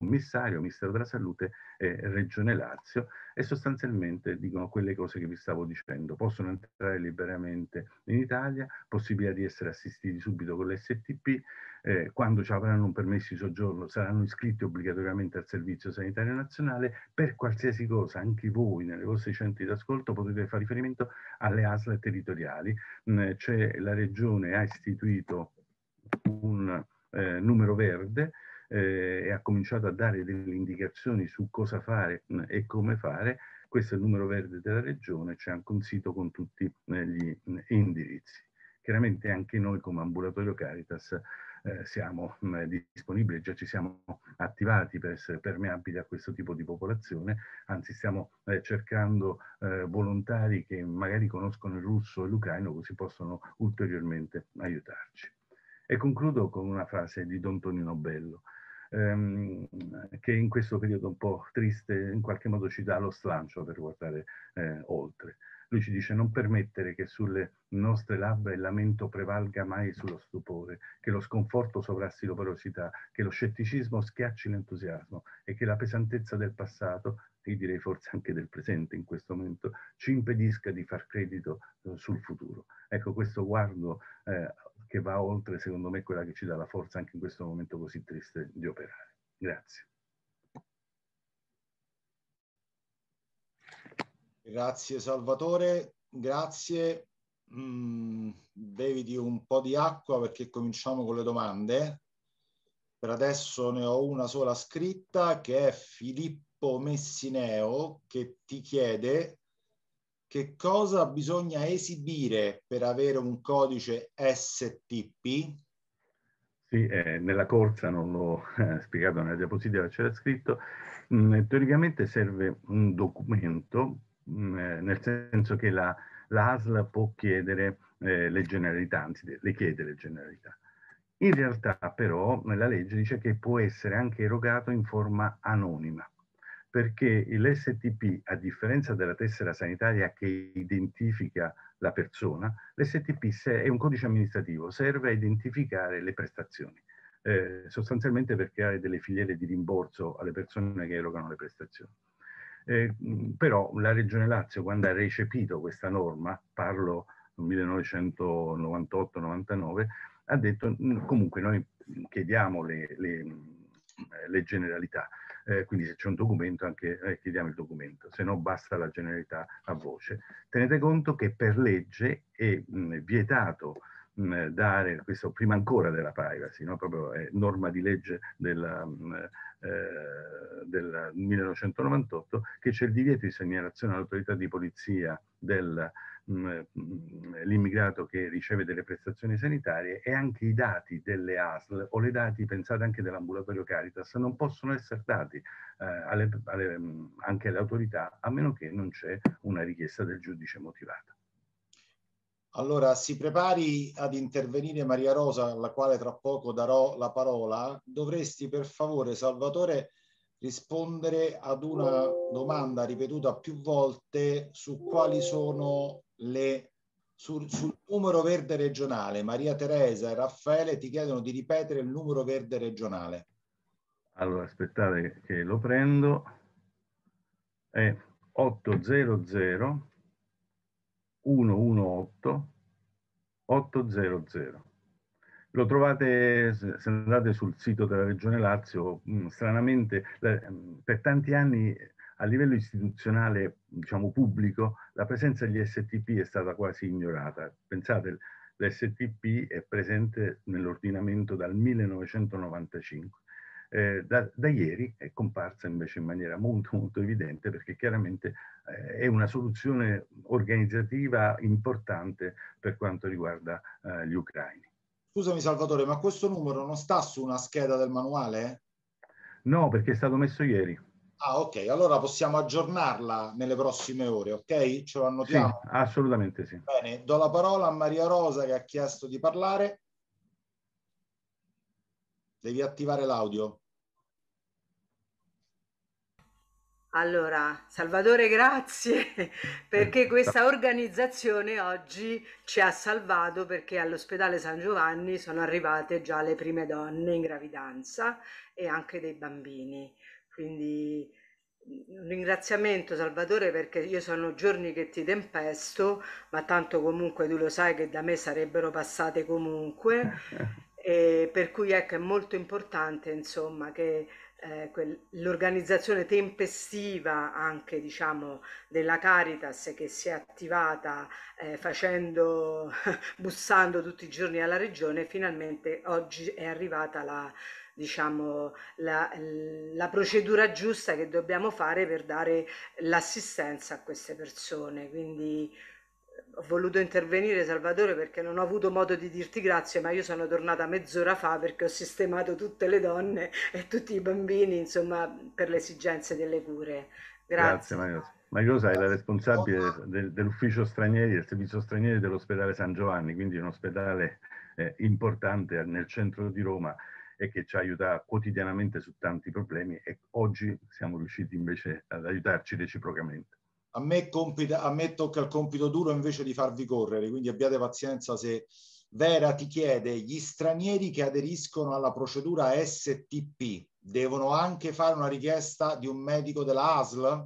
commissario, Ministero della Salute e Regione Lazio e sostanzialmente dicono quelle cose che vi stavo dicendo. Possono entrare liberamente in Italia, possibilità di essere assistiti subito con l'STP, eh, quando ci avranno un permesso di soggiorno saranno iscritti obbligatoriamente al Servizio Sanitario Nazionale, per qualsiasi cosa, anche voi nelle vostre centri d'ascolto potete fare riferimento alle ASL territoriali. Mm, cioè la Regione ha istituito un eh, numero verde eh, e ha cominciato a dare delle indicazioni su cosa fare mh, e come fare, questo è il numero verde della regione, c'è anche un sito con tutti eh, gli mh, indirizzi. Chiaramente anche noi come ambulatorio Caritas eh, siamo mh, disponibili, già ci siamo attivati per essere permeabili a questo tipo di popolazione, anzi stiamo eh, cercando eh, volontari che magari conoscono il russo e l'ucraino così possono ulteriormente aiutarci. E concludo con una frase di Don Tonino Bello ehm, che in questo periodo un po' triste in qualche modo ci dà lo slancio per guardare eh, oltre. Lui ci dice non permettere che sulle nostre labbra il lamento prevalga mai sullo stupore, che lo sconforto sovrasti l'operosità, che lo scetticismo schiacci l'entusiasmo e che la pesantezza del passato, e direi forse anche del presente in questo momento, ci impedisca di far credito eh, sul futuro. Ecco, questo guardo eh, che va oltre, secondo me, quella che ci dà la forza anche in questo momento così triste di operare. Grazie. Grazie Salvatore, grazie. Mm, beviti un po' di acqua perché cominciamo con le domande. Per adesso ne ho una sola scritta che è Filippo Messineo che ti chiede che cosa bisogna esibire per avere un codice STP? Sì, eh, nella corsa non l'ho eh, spiegato nella diapositiva, c'era scritto, mh, mm, teoricamente serve un documento, mh, mm, eh, nel senso che la, la ASL può chiedere eh, le generalità, anzi le chiede le generalità. In realtà però la legge dice che può essere anche erogato in forma anonima perché l'STP, a differenza della tessera sanitaria che identifica la persona, l'STP è un codice amministrativo, serve a identificare le prestazioni, eh, sostanzialmente per creare delle filiere di rimborso alle persone che erogano le prestazioni. Eh, però la Regione Lazio, quando ha recepito questa norma, parlo nel 1998-99, ha detto comunque noi chiediamo le, le, le generalità, eh, quindi se c'è un documento anche eh, chiediamo il documento, se no basta la generalità a voce. Tenete conto che per legge è mh, vietato mh, dare, questo prima ancora della privacy, no? proprio è norma di legge della, mh, eh, del 1998, che c'è il divieto di segnalazione all'autorità di polizia del Mm, mm, l'immigrato che riceve delle prestazioni sanitarie e anche i dati delle ASL o le dati pensate anche dell'ambulatorio Caritas non possono essere dati eh, alle, alle, mm, anche alle autorità a meno che non c'è una richiesta del giudice motivata. Allora si prepari ad intervenire Maria Rosa, alla quale tra poco darò la parola. Dovresti per favore, Salvatore, rispondere ad una domanda ripetuta più volte su quali sono le, sul, sul, numero verde regionale. Maria Teresa e Raffaele ti chiedono di ripetere il numero verde regionale. Allora, aspettate che lo prendo. È 800 118 800. Lo trovate, se andate sul sito della Regione Lazio, mm, stranamente mm, per tanti anni a livello istituzionale, diciamo pubblico, la presenza degli STP è stata quasi ignorata. Pensate, l'STP è presente nell'ordinamento dal 1995. Eh, da, da, ieri è comparsa invece in maniera molto molto evidente perché chiaramente eh, è una soluzione organizzativa importante per quanto riguarda eh, gli ucraini. Scusami Salvatore, ma questo numero non sta su una scheda del manuale? No, perché è stato messo ieri. Ah, ok, allora possiamo aggiornarla nelle prossime ore, ok? Ce lo annotiamo? Sì, assolutamente sì. Bene, do la parola a Maria Rosa che ha chiesto di parlare. Devi attivare l'audio. Allora, Salvatore, grazie perché questa organizzazione oggi ci ha salvato perché all'ospedale San Giovanni sono arrivate già le prime donne in gravidanza e anche dei bambini. Quindi un ringraziamento Salvatore perché io sono giorni che ti tempesto, ma tanto comunque tu lo sai che da me sarebbero passate comunque. E per cui ecco, è molto importante insomma che eh, l'organizzazione tempestiva anche diciamo della Caritas che si è attivata eh, facendo bussando tutti i giorni alla regione finalmente oggi è arrivata la diciamo la, la procedura giusta che dobbiamo fare per dare l'assistenza a queste persone. Quindi ho voluto intervenire Salvatore perché non ho avuto modo di dirti grazie, ma io sono tornata mezz'ora fa perché ho sistemato tutte le donne e tutti i bambini, insomma, per le esigenze delle cure. Grazie. Grazie. Maria Rosa è la responsabile del, dell'ufficio stranieri, del servizio stranieri dell'ospedale San Giovanni, quindi un ospedale eh, importante nel centro di Roma e che ci aiuta quotidianamente su tanti problemi e oggi siamo riusciti invece ad aiutarci reciprocamente a me, compita, a me tocca il compito duro invece di farvi correre, quindi abbiate pazienza se Vera ti chiede, gli stranieri che aderiscono alla procedura STP devono anche fare una richiesta di un medico della ASL?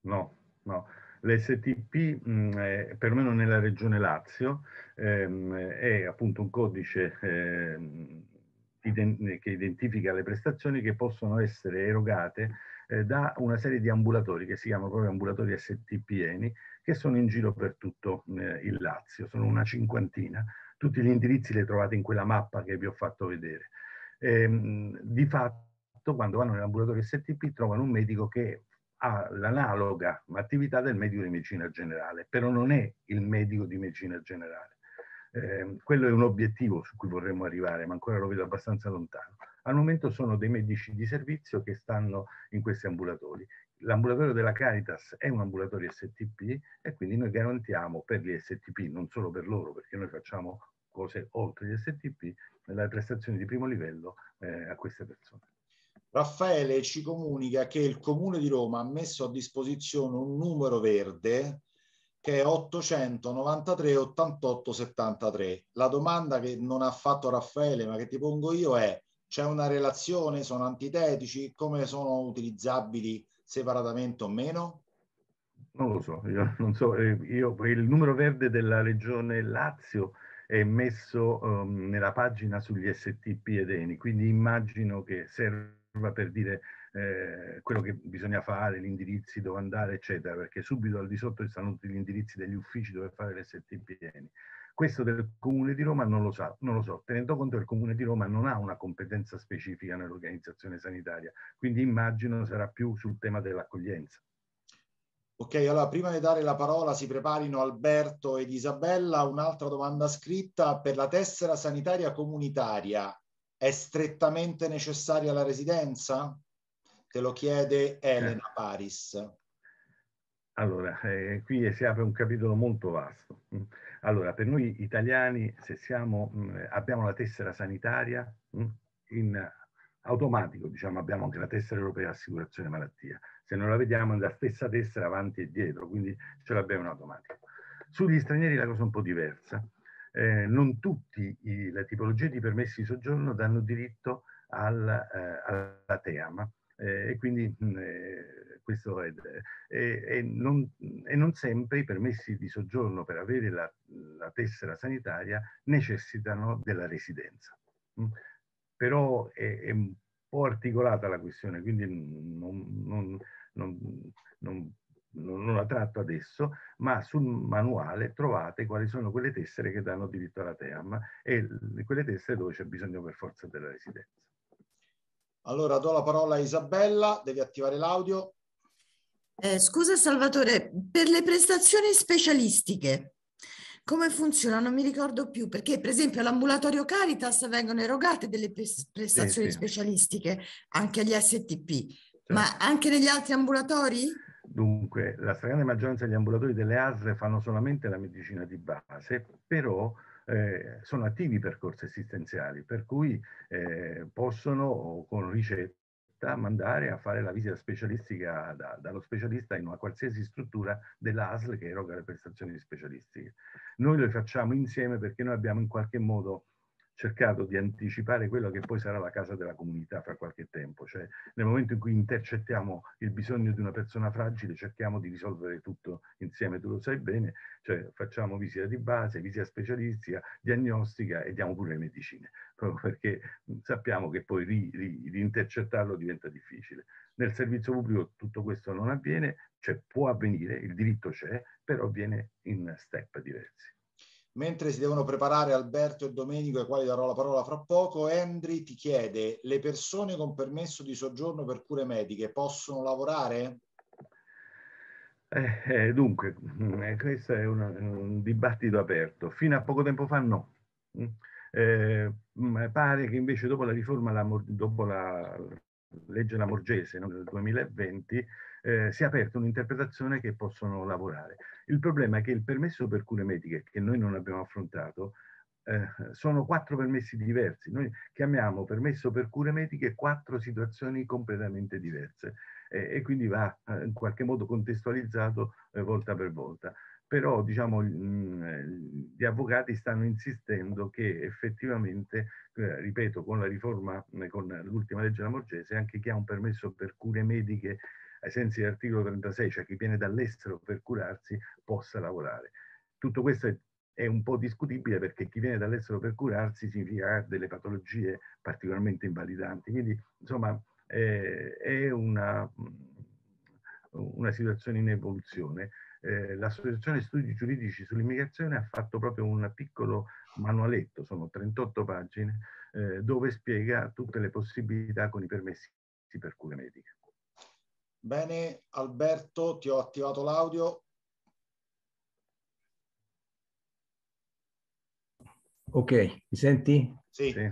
No, no. L'STP, mh, perlomeno nella regione Lazio, ehm, è appunto un codice ehm, che identifica le prestazioni che possono essere erogate eh, da una serie di ambulatori che si chiamano proprio ambulatori STPN che sono in giro per tutto eh, il Lazio, sono una cinquantina. Tutti gli indirizzi li trovate in quella mappa che vi ho fatto vedere. Ehm, di fatto, quando vanno nell'ambulatorio STP, trovano un medico che ha l'analoga attività del medico di medicina generale, però non è il medico di medicina generale. Eh, quello è un obiettivo su cui vorremmo arrivare, ma ancora lo vedo abbastanza lontano. Al momento sono dei medici di servizio che stanno in questi ambulatori. L'ambulatorio della Caritas è un ambulatorio STP e quindi noi garantiamo per gli STP, non solo per loro, perché noi facciamo cose oltre gli STP, le prestazioni di primo livello eh, a queste persone. Raffaele ci comunica che il Comune di Roma ha messo a disposizione un numero verde che è 893 88 73. La domanda che non ha fatto Raffaele ma che ti pongo io è c'è una relazione, sono antitetici, come sono utilizzabili separatamente o meno? Non lo so, io non so, eh, io, il numero verde della regione Lazio è messo um, nella pagina sugli STP ed ENI, quindi immagino che serva per dire eh, quello che bisogna fare, gli indirizzi, dove andare, eccetera, perché subito al di sotto ci stanno tutti gli indirizzi degli uffici dove fare l'STP ed ENI. Questo del Comune di Roma non lo, sa, non lo so, tenendo conto che il Comune di Roma non ha una competenza specifica nell'organizzazione sanitaria, quindi immagino sarà più sul tema dell'accoglienza. Ok, allora prima di dare la parola si preparino Alberto ed Isabella. Un'altra domanda scritta. Per la tessera sanitaria comunitaria è strettamente necessaria la residenza? Te lo chiede Elena Paris. Allora, eh, qui si apre un capitolo molto vasto. Allora, per noi italiani, se siamo, mh, abbiamo la tessera sanitaria mh, in automatico, diciamo, abbiamo anche la tessera europea assicurazione malattia. Se non la vediamo è la stessa tessera avanti e dietro, quindi ce l'abbiamo in automatico. Sugli stranieri la cosa è un po' diversa. Eh, non tutte le tipologie di permessi di soggiorno danno diritto al, eh, alla TEAM eh, e quindi mh, eh, questo è, e, non, e, non, sempre i permessi di soggiorno per avere la, la tessera sanitaria necessitano della residenza. Mm. Però è, è, un po' articolata la questione, quindi non, non, non, non la tratto adesso, ma sul manuale trovate quali sono quelle tessere che danno diritto alla TEAM e quelle tessere dove c'è bisogno per forza della residenza. Allora do la parola a Isabella, devi attivare l'audio. Eh, scusa Salvatore, per le prestazioni specialistiche, come funziona? Non mi ricordo più, perché per esempio all'ambulatorio Caritas vengono erogate delle prestazioni sì, sì. specialistiche anche agli STP, certo. ma anche negli altri ambulatori? Dunque, la stragrande maggioranza degli ambulatori delle ASL fanno solamente la medicina di base, però eh, sono attivi percorsi assistenziali, per cui eh, possono con ricetta mandare a fare la visita specialistica da, dallo specialista in una qualsiasi struttura dell'ASL che eroga le prestazioni specialistiche. Noi le facciamo insieme perché noi abbiamo in qualche modo cercato di anticipare quello che poi sarà la casa della comunità fra qualche tempo, cioè nel momento in cui intercettiamo il bisogno di una persona fragile cerchiamo di risolvere tutto insieme, tu lo sai bene, cioè facciamo visita di base, visita specialistica, diagnostica e diamo pure le medicine, proprio perché sappiamo che poi ri, ri, rintercettarlo diventa difficile. Nel servizio pubblico tutto questo non avviene, cioè può avvenire, il diritto c'è, però avviene in step diversi mentre si devono preparare Alberto e Domenico, ai quali darò la parola fra poco, Endri ti chiede, le persone con permesso di soggiorno per cure mediche possono lavorare? Eh, eh, dunque, mm, eh, questo è un, un, dibattito aperto. Fino a poco tempo fa no. Mm, eh, mm, pare che invece dopo la riforma, la, dopo la legge Lamorgese no, del 2020, eh, si è aperta un'interpretazione che possono lavorare. Il problema è che il permesso per cure mediche, che noi non abbiamo affrontato, eh, sono quattro permessi diversi. Noi chiamiamo permesso per cure mediche quattro situazioni completamente diverse eh, e quindi va eh, in qualche modo contestualizzato eh, volta per volta. Però diciamo, mh, mm, gli avvocati stanno insistendo che effettivamente, eh, ripeto, con la riforma, con l'ultima legge Lamorgese, anche chi ha un permesso per cure mediche ai sensi dell'articolo 36, cioè chi viene dall'estero per curarsi, possa lavorare. Tutto questo è, è un po' discutibile perché chi viene dall'estero per curarsi significa delle patologie particolarmente invalidanti. Quindi, insomma, eh, è una, una situazione in evoluzione. Eh, L'Associazione Studi Giuridici sull'Immigrazione ha fatto proprio un piccolo manualetto, sono 38 pagine, eh, dove spiega tutte le possibilità con i permessi per cure mediche. Bene, Alberto, ti ho attivato l'audio. Ok, mi senti? Sì. sì.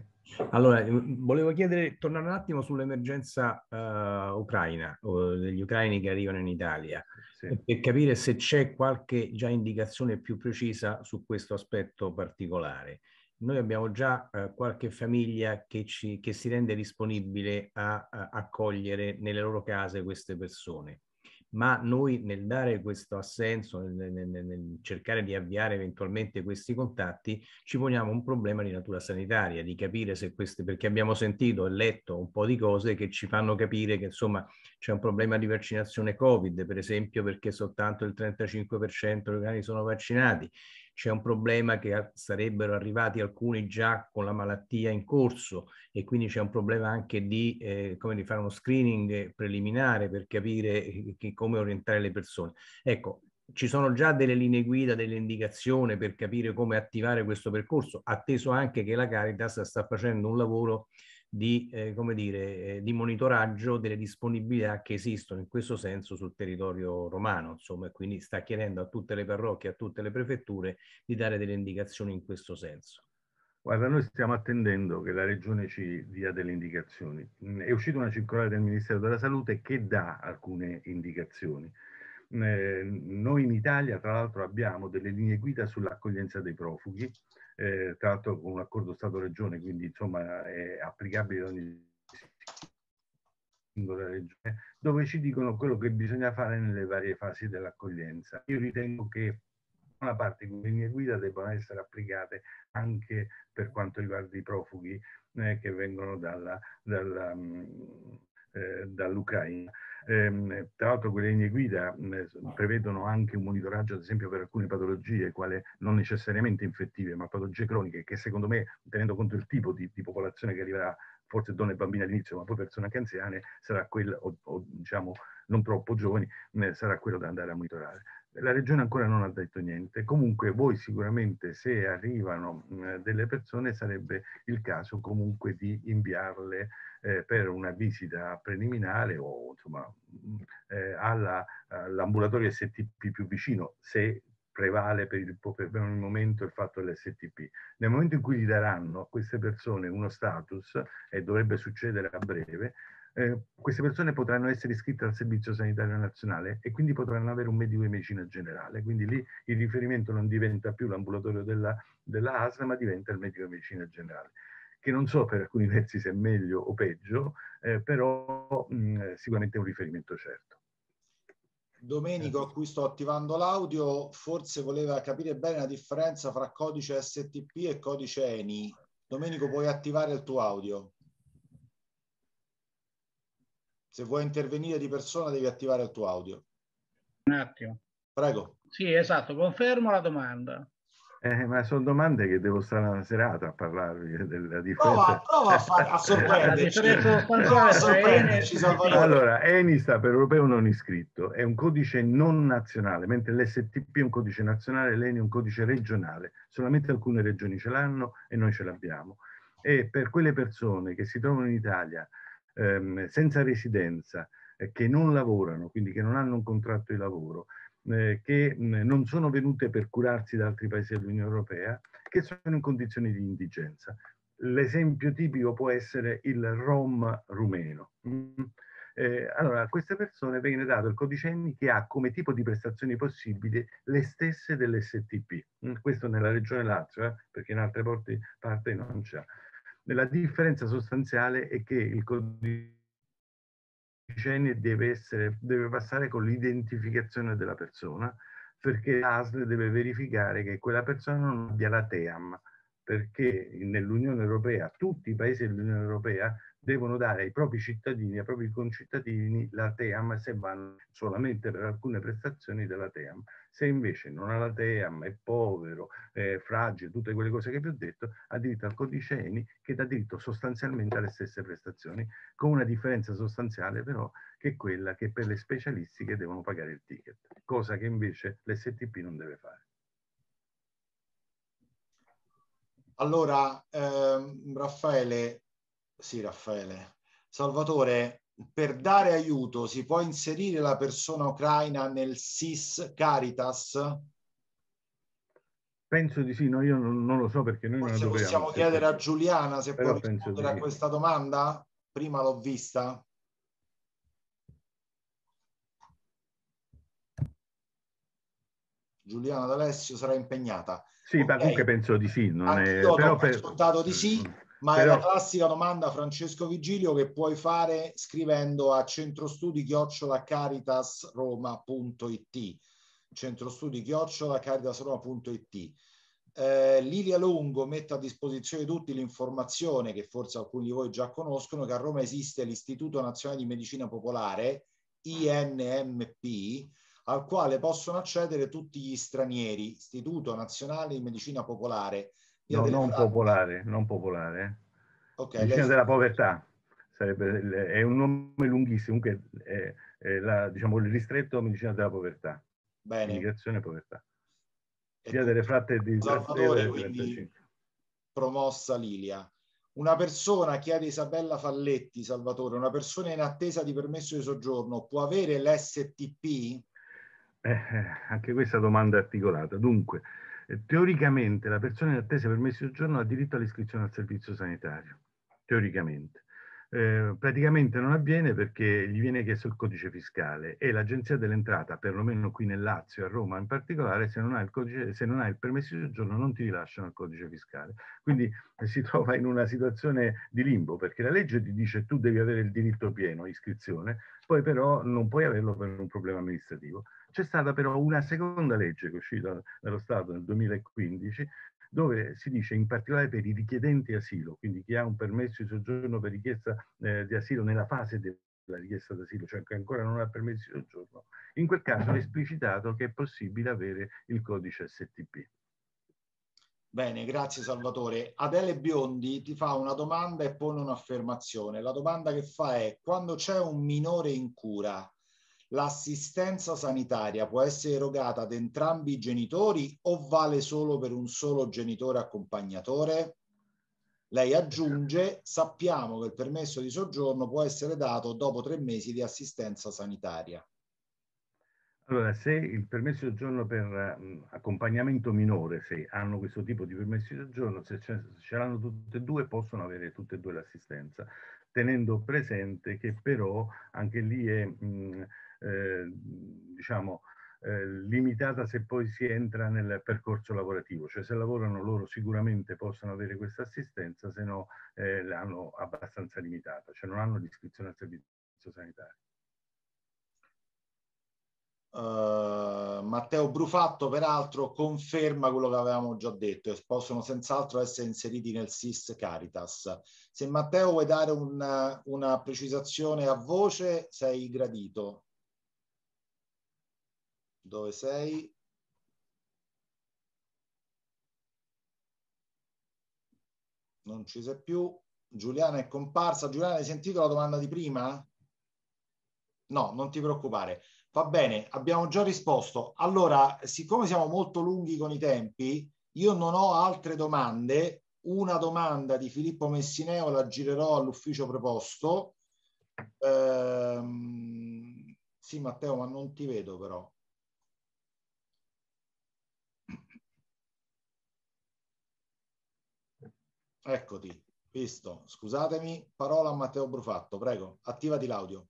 Allora, volevo chiedere, tornare un attimo sull'emergenza uh, ucraina, o degli ucraini che arrivano in Italia, sì. per capire se c'è qualche già indicazione più precisa su questo aspetto particolare noi abbiamo già eh, qualche famiglia che, ci, che, si rende disponibile a, a, accogliere nelle loro case queste persone. Ma noi nel dare questo assenso, nel, nel, nel, cercare di avviare eventualmente questi contatti, ci poniamo un problema di natura sanitaria, di capire se queste, perché abbiamo sentito e letto un po' di cose che ci fanno capire che insomma c'è un problema di vaccinazione Covid, per esempio perché soltanto il 35% degli ucraini sono vaccinati c'è un problema che sarebbero arrivati alcuni già con la malattia in corso e quindi c'è un problema anche di, eh, come di fare uno screening preliminare per capire eh, che, come orientare le persone. Ecco, ci sono già delle linee guida, delle indicazioni per capire come attivare questo percorso, atteso anche che la Caritas sta facendo un lavoro di, eh, come dire, eh, di monitoraggio delle disponibilità che esistono in questo senso sul territorio romano, insomma, e quindi sta chiedendo a tutte le parrocchie, a tutte le prefetture di dare delle indicazioni in questo senso. Guarda, noi stiamo attendendo che la Regione ci dia delle indicazioni. Mm, è uscita una circolare del Ministero della Salute che dà alcune indicazioni. Eh, noi in Italia, tra l'altro, abbiamo delle linee guida sull'accoglienza dei profughi eh, tra l'altro con un accordo Stato-Regione, quindi insomma è applicabile ad ogni singola regione, dove ci dicono quello che bisogna fare nelle varie fasi dell'accoglienza. Io ritengo che una parte di linee guida debbano essere applicate anche per quanto riguarda i profughi eh, che vengono dalla, dalla, um, eh, dall'Ucraina. Eh, tra l'altro quelle linee guida eh, prevedono anche un monitoraggio, ad esempio, per alcune patologie, quale non necessariamente infettive, ma patologie croniche, che secondo me, tenendo conto del tipo di, di popolazione che arriverà, forse donne e bambine all'inizio, ma poi persone anche anziane, sarà quello, o, o diciamo non troppo giovani, eh, sarà quello da andare a monitorare. La regione ancora non ha detto niente, comunque voi sicuramente se arrivano mh, delle persone sarebbe il caso comunque di inviarle eh, per una visita preliminare o insomma eh, all'ambulatorio STP più vicino se prevale per il, per il, momento il fatto dell'STP. Nel momento in cui gli daranno a queste persone uno status, e dovrebbe succedere a breve, eh, queste persone potranno essere iscritte al Servizio Sanitario Nazionale e quindi potranno avere un medico di medicina generale. Quindi lì il riferimento non diventa più l'ambulatorio della, della ASL, ma diventa il medico di medicina generale che non so per alcuni versi se è meglio o peggio, eh, però mh, sicuramente è un riferimento certo. Domenico, a cui sto attivando l'audio, forse voleva capire bene la differenza fra codice STP e codice ENI. Domenico, puoi attivare il tuo audio. Se vuoi intervenire di persona devi attivare il tuo audio. Un attimo. Prego. Sì, esatto, confermo la domanda. Eh, ma sono domande che devo stare una serata a parlarvi della differenza. Prova, prova a, far, a sorprenderci. prova a sorprenderci allora, ENI sta per europeo non iscritto, è un codice non nazionale, mentre l'STP è un codice nazionale, l'ENI è un codice regionale. Solamente alcune regioni ce l'hanno e noi ce l'abbiamo. E per quelle persone che si trovano in Italia ehm, senza residenza, eh, che non lavorano, quindi che non hanno un contratto di lavoro, eh, che mh, non sono venute per curarsi da altri paesi dell'Unione Europea, che sono in condizioni di indigenza. L'esempio tipico può essere il Rom rumeno. Mm. Eh, allora, a queste persone viene dato il codice ENI che ha come tipo di prestazioni possibili le stesse dell'STP. Mm. Questo nella regione Lazio, eh, perché in altre parti non c'è. La differenza sostanziale è che il codice deve, essere, deve passare con l'identificazione della persona perché l'ASL deve verificare che quella persona non abbia la TEAM, perché nell'Unione Europea, tutti i paesi dell'Unione Europea devono dare ai propri cittadini, ai propri concittadini la TEAM se vanno solamente per alcune prestazioni della TEAM. Se invece non ha la TEAM, è povero, è fragile, tutte quelle cose che vi ho detto, ha diritto al codice ENI che dà diritto sostanzialmente alle stesse prestazioni, con una differenza sostanziale però che è quella che per le specialistiche devono pagare il ticket, cosa che invece l'STP non deve fare. Allora, ehm, Raffaele, sì, Raffaele. Salvatore, per dare aiuto si può inserire la persona ucraina nel SIS Caritas? Penso di sì, no, io non, non lo so perché noi Forse non possiamo chiedere a Giuliana se può rispondere a questa domanda? Prima l'ho vista. Giuliana D'Alessio sarà impegnata. Sì, okay. ma comunque penso di sì. Non è... Però per... scontato di sì. Ma Però... è la classica domanda, Francesco Vigilio, che puoi fare scrivendo a centrostudi chiocciolacaritasroma.it centrostudi chiocciolacaritasroma.it eh, Lilia Lungo mette a disposizione di tutti l'informazione che forse alcuni di voi già conoscono che a Roma esiste l'Istituto Nazionale di Medicina Popolare INMP al quale possono accedere tutti gli stranieri. Istituto Nazionale di Medicina Popolare No, non popolare, non popolare. Okay, Medicina lei... della povertà. Sarebbe, è un nome lunghissimo, comunque è, è la, diciamo, il ristretto medicina della povertà. Bene. Immigrazione e povertà. Via delle fratte di Salvatore, quindi promossa Lilia. Una persona, chiede Isabella Falletti, Salvatore, una persona in attesa di permesso di soggiorno può avere l'STP? Eh, eh, anche questa domanda articolata. Dunque, eh, teoricamente la persona in attesa per permesso di soggiorno ha diritto all'iscrizione al servizio sanitario, teoricamente. Eh, praticamente non avviene perché gli viene chiesto il codice fiscale e l'agenzia dell'entrata, perlomeno qui nel Lazio a Roma in particolare, se non, ha il codice, se non ha il permesso di soggiorno non ti rilasciano il codice fiscale. Quindi eh, si trova in una situazione di limbo perché la legge ti dice tu devi avere il diritto pieno, iscrizione, poi però non puoi averlo per un problema amministrativo. C'è stata però una seconda legge che è uscita dallo Stato nel 2015 dove si dice in particolare per i richiedenti asilo, quindi chi ha un permesso di soggiorno per richiesta eh, di asilo nella fase della richiesta d'asilo, cioè che ancora non ha permesso di soggiorno, in quel caso è esplicitato che è possibile avere il codice STP. Bene, grazie Salvatore. Adele Biondi ti fa una domanda e pone un'affermazione. La domanda che fa è, quando c'è un minore in cura, l'assistenza sanitaria può essere erogata ad entrambi i genitori o vale solo per un solo genitore accompagnatore? Lei aggiunge, sappiamo che il permesso di soggiorno può essere dato dopo tre mesi di assistenza sanitaria. Allora, se il permesso di soggiorno per um, accompagnamento minore, se hanno questo tipo di permesso di soggiorno, se ce, l'hanno tutte e due, possono avere tutte e due l'assistenza, tenendo presente che però anche lì è... Mh, eh, diciamo, eh, limitata se poi si entra nel percorso lavorativo, cioè se lavorano loro sicuramente possono avere questa assistenza, se no eh, l'hanno abbastanza limitata, cioè non hanno l'iscrizione al servizio sanitario. Uh, Matteo Brufatto peraltro conferma quello che avevamo già detto e possono senz'altro essere inseriti nel SIS Caritas. Se Matteo vuoi dare un, una precisazione a voce sei gradito. Dove sei? Non ci sei più. Giuliana è comparsa. Giuliana, hai sentito la domanda di prima? No, non ti preoccupare. Va bene, abbiamo già risposto. Allora, siccome siamo molto lunghi con i tempi, io non ho altre domande. Una domanda di Filippo Messineo la girerò all'ufficio preposto. Ehm, sì, Matteo, ma non ti vedo però. Eccoti, visto. Scusatemi, parola a Matteo Brufatto, prego, attivati l'audio.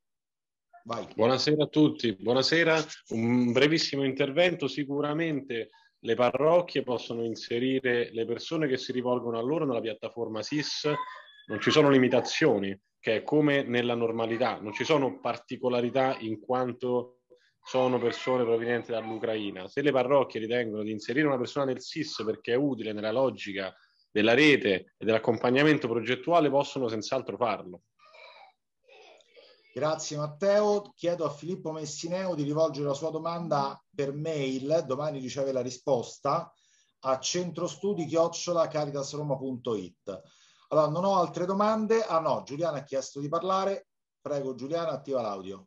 Vai. Buonasera a tutti, buonasera. Un brevissimo intervento. Sicuramente le parrocchie possono inserire le persone che si rivolgono a loro nella piattaforma SIS, non ci sono limitazioni, che è come nella normalità, non ci sono particolarità in quanto sono persone provenienti dall'Ucraina. Se le parrocchie ritengono di inserire una persona nel SIS perché è utile nella logica della rete e dell'accompagnamento progettuale, possono senz'altro farlo. Grazie Matteo. Chiedo a Filippo Messineo di rivolgere la sua domanda per mail, domani riceve la risposta, a centrostudi-caritasroma.it. Allora, non ho altre domande. Ah no, Giuliana ha chiesto di parlare. Prego Giuliana, attiva l'audio.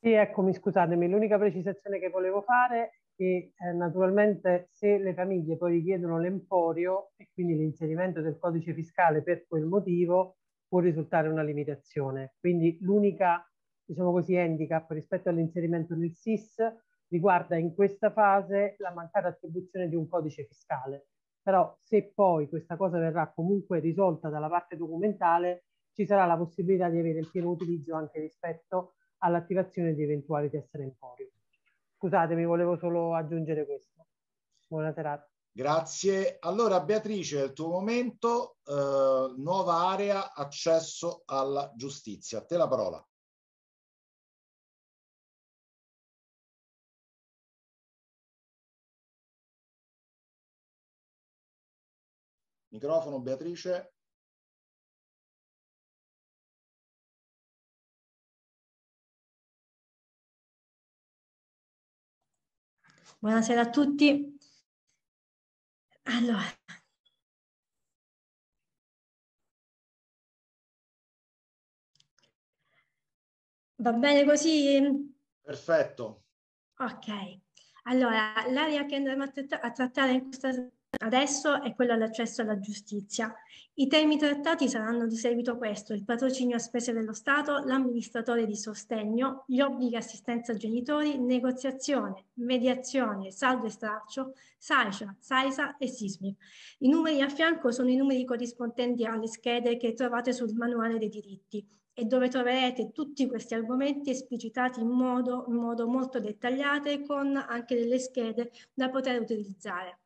Sì, eccomi, scusatemi. L'unica precisazione che volevo fare è che eh, naturalmente se le famiglie poi richiedono l'emporio e quindi l'inserimento del codice fiscale per quel motivo, può risultare una limitazione. Quindi l'unica, diciamo così, handicap rispetto all'inserimento nel SIS riguarda in questa fase la mancata attribuzione di un codice fiscale. Però se poi questa cosa verrà comunque risolta dalla parte documentale, ci sarà la possibilità di avere il pieno utilizzo anche rispetto all'attivazione di eventuali tessere emporio. Scusatemi, volevo solo aggiungere questo. Buona serata. Grazie. Allora Beatrice, il tuo momento, eh, nuova area, accesso alla giustizia. A te la parola. Microfono Beatrice. Buonasera a tutti. Allora. Va bene così? Perfetto. Ok. Allora, l'area che andremo a, a trattare in questa Adesso è quello all'accesso alla giustizia. I temi trattati saranno di seguito questo, il patrocinio a spese dello Stato, l'amministratore di sostegno, gli obblighi assistenza genitori, negoziazione, mediazione, saldo e straccio, SAISA, SAISA e SISMI. I numeri a fianco sono i numeri corrispondenti alle schede che trovate sul manuale dei diritti e dove troverete tutti questi argomenti esplicitati in modo, in modo molto dettagliato con anche delle schede da poter utilizzare.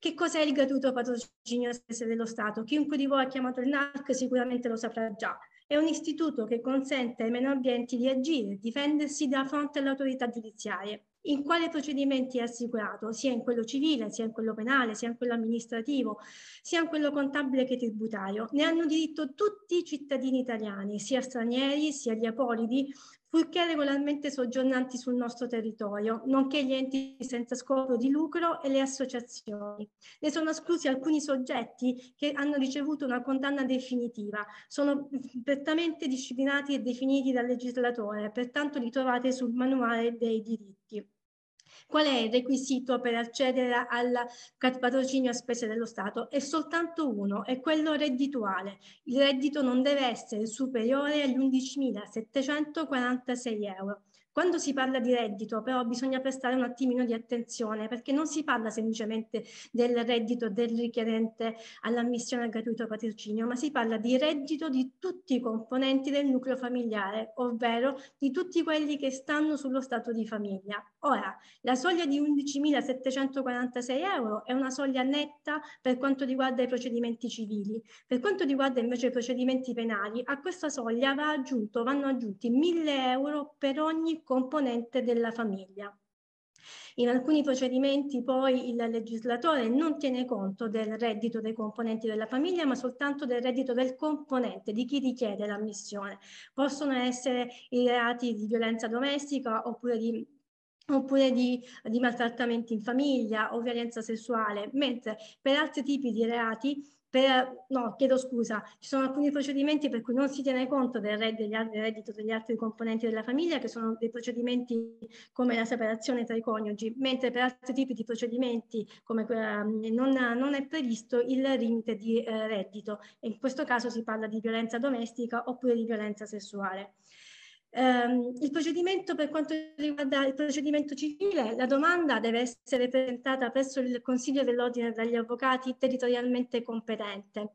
Che cos'è il gratuito patrocinio dello Stato? Chiunque di voi ha chiamato il NAC sicuramente lo saprà già. È un istituto che consente ai meno ambienti di agire, difendersi da fronte alle autorità giudiziarie. In quali procedimenti è assicurato? Sia in quello civile, sia in quello penale, sia in quello amministrativo, sia in quello contabile che tributario. Ne hanno diritto tutti i cittadini italiani, sia stranieri, sia gli apolidi, purché regolarmente soggiornanti sul nostro territorio, nonché gli enti senza scopo di lucro e le associazioni. Ne sono esclusi alcuni soggetti che hanno ricevuto una condanna definitiva, sono prettamente disciplinati e definiti dal legislatore, pertanto li trovate sul manuale dei diritti. Qual è il requisito per accedere al patrocinio a spese dello Stato? È soltanto uno, è quello reddituale. Il reddito non deve essere superiore agli 11.746 euro. Quando si parla di reddito, però, bisogna prestare un attimino di attenzione perché non si parla semplicemente del reddito del richiedente all'ammissione al gratuito patrocinio, ma si parla di reddito di tutti i componenti del nucleo familiare, ovvero di tutti quelli che stanno sullo stato di famiglia. Ora, la soglia di 11.746 euro è una soglia netta per quanto riguarda i procedimenti civili. Per quanto riguarda invece i procedimenti penali, a questa soglia va aggiunto, vanno aggiunti 1.000 euro per ogni componente della famiglia. In alcuni procedimenti poi il legislatore non tiene conto del reddito dei componenti della famiglia, ma soltanto del reddito del componente, di chi richiede l'ammissione. Possono essere i reati di violenza domestica oppure di oppure di, di maltrattamenti in famiglia o violenza sessuale, mentre per altri tipi di reati per, no, chiedo scusa, ci sono alcuni procedimenti per cui non si tiene conto del reddito degli altri componenti della famiglia, che sono dei procedimenti come la separazione tra i coniugi, mentre per altri tipi di procedimenti come, eh, non, non, è previsto il limite di eh, reddito. E in questo caso si parla di violenza domestica oppure di violenza sessuale. Um, il procedimento per quanto riguarda il procedimento civile, la domanda deve essere presentata presso il Consiglio dell'Ordine dagli avvocati territorialmente competente.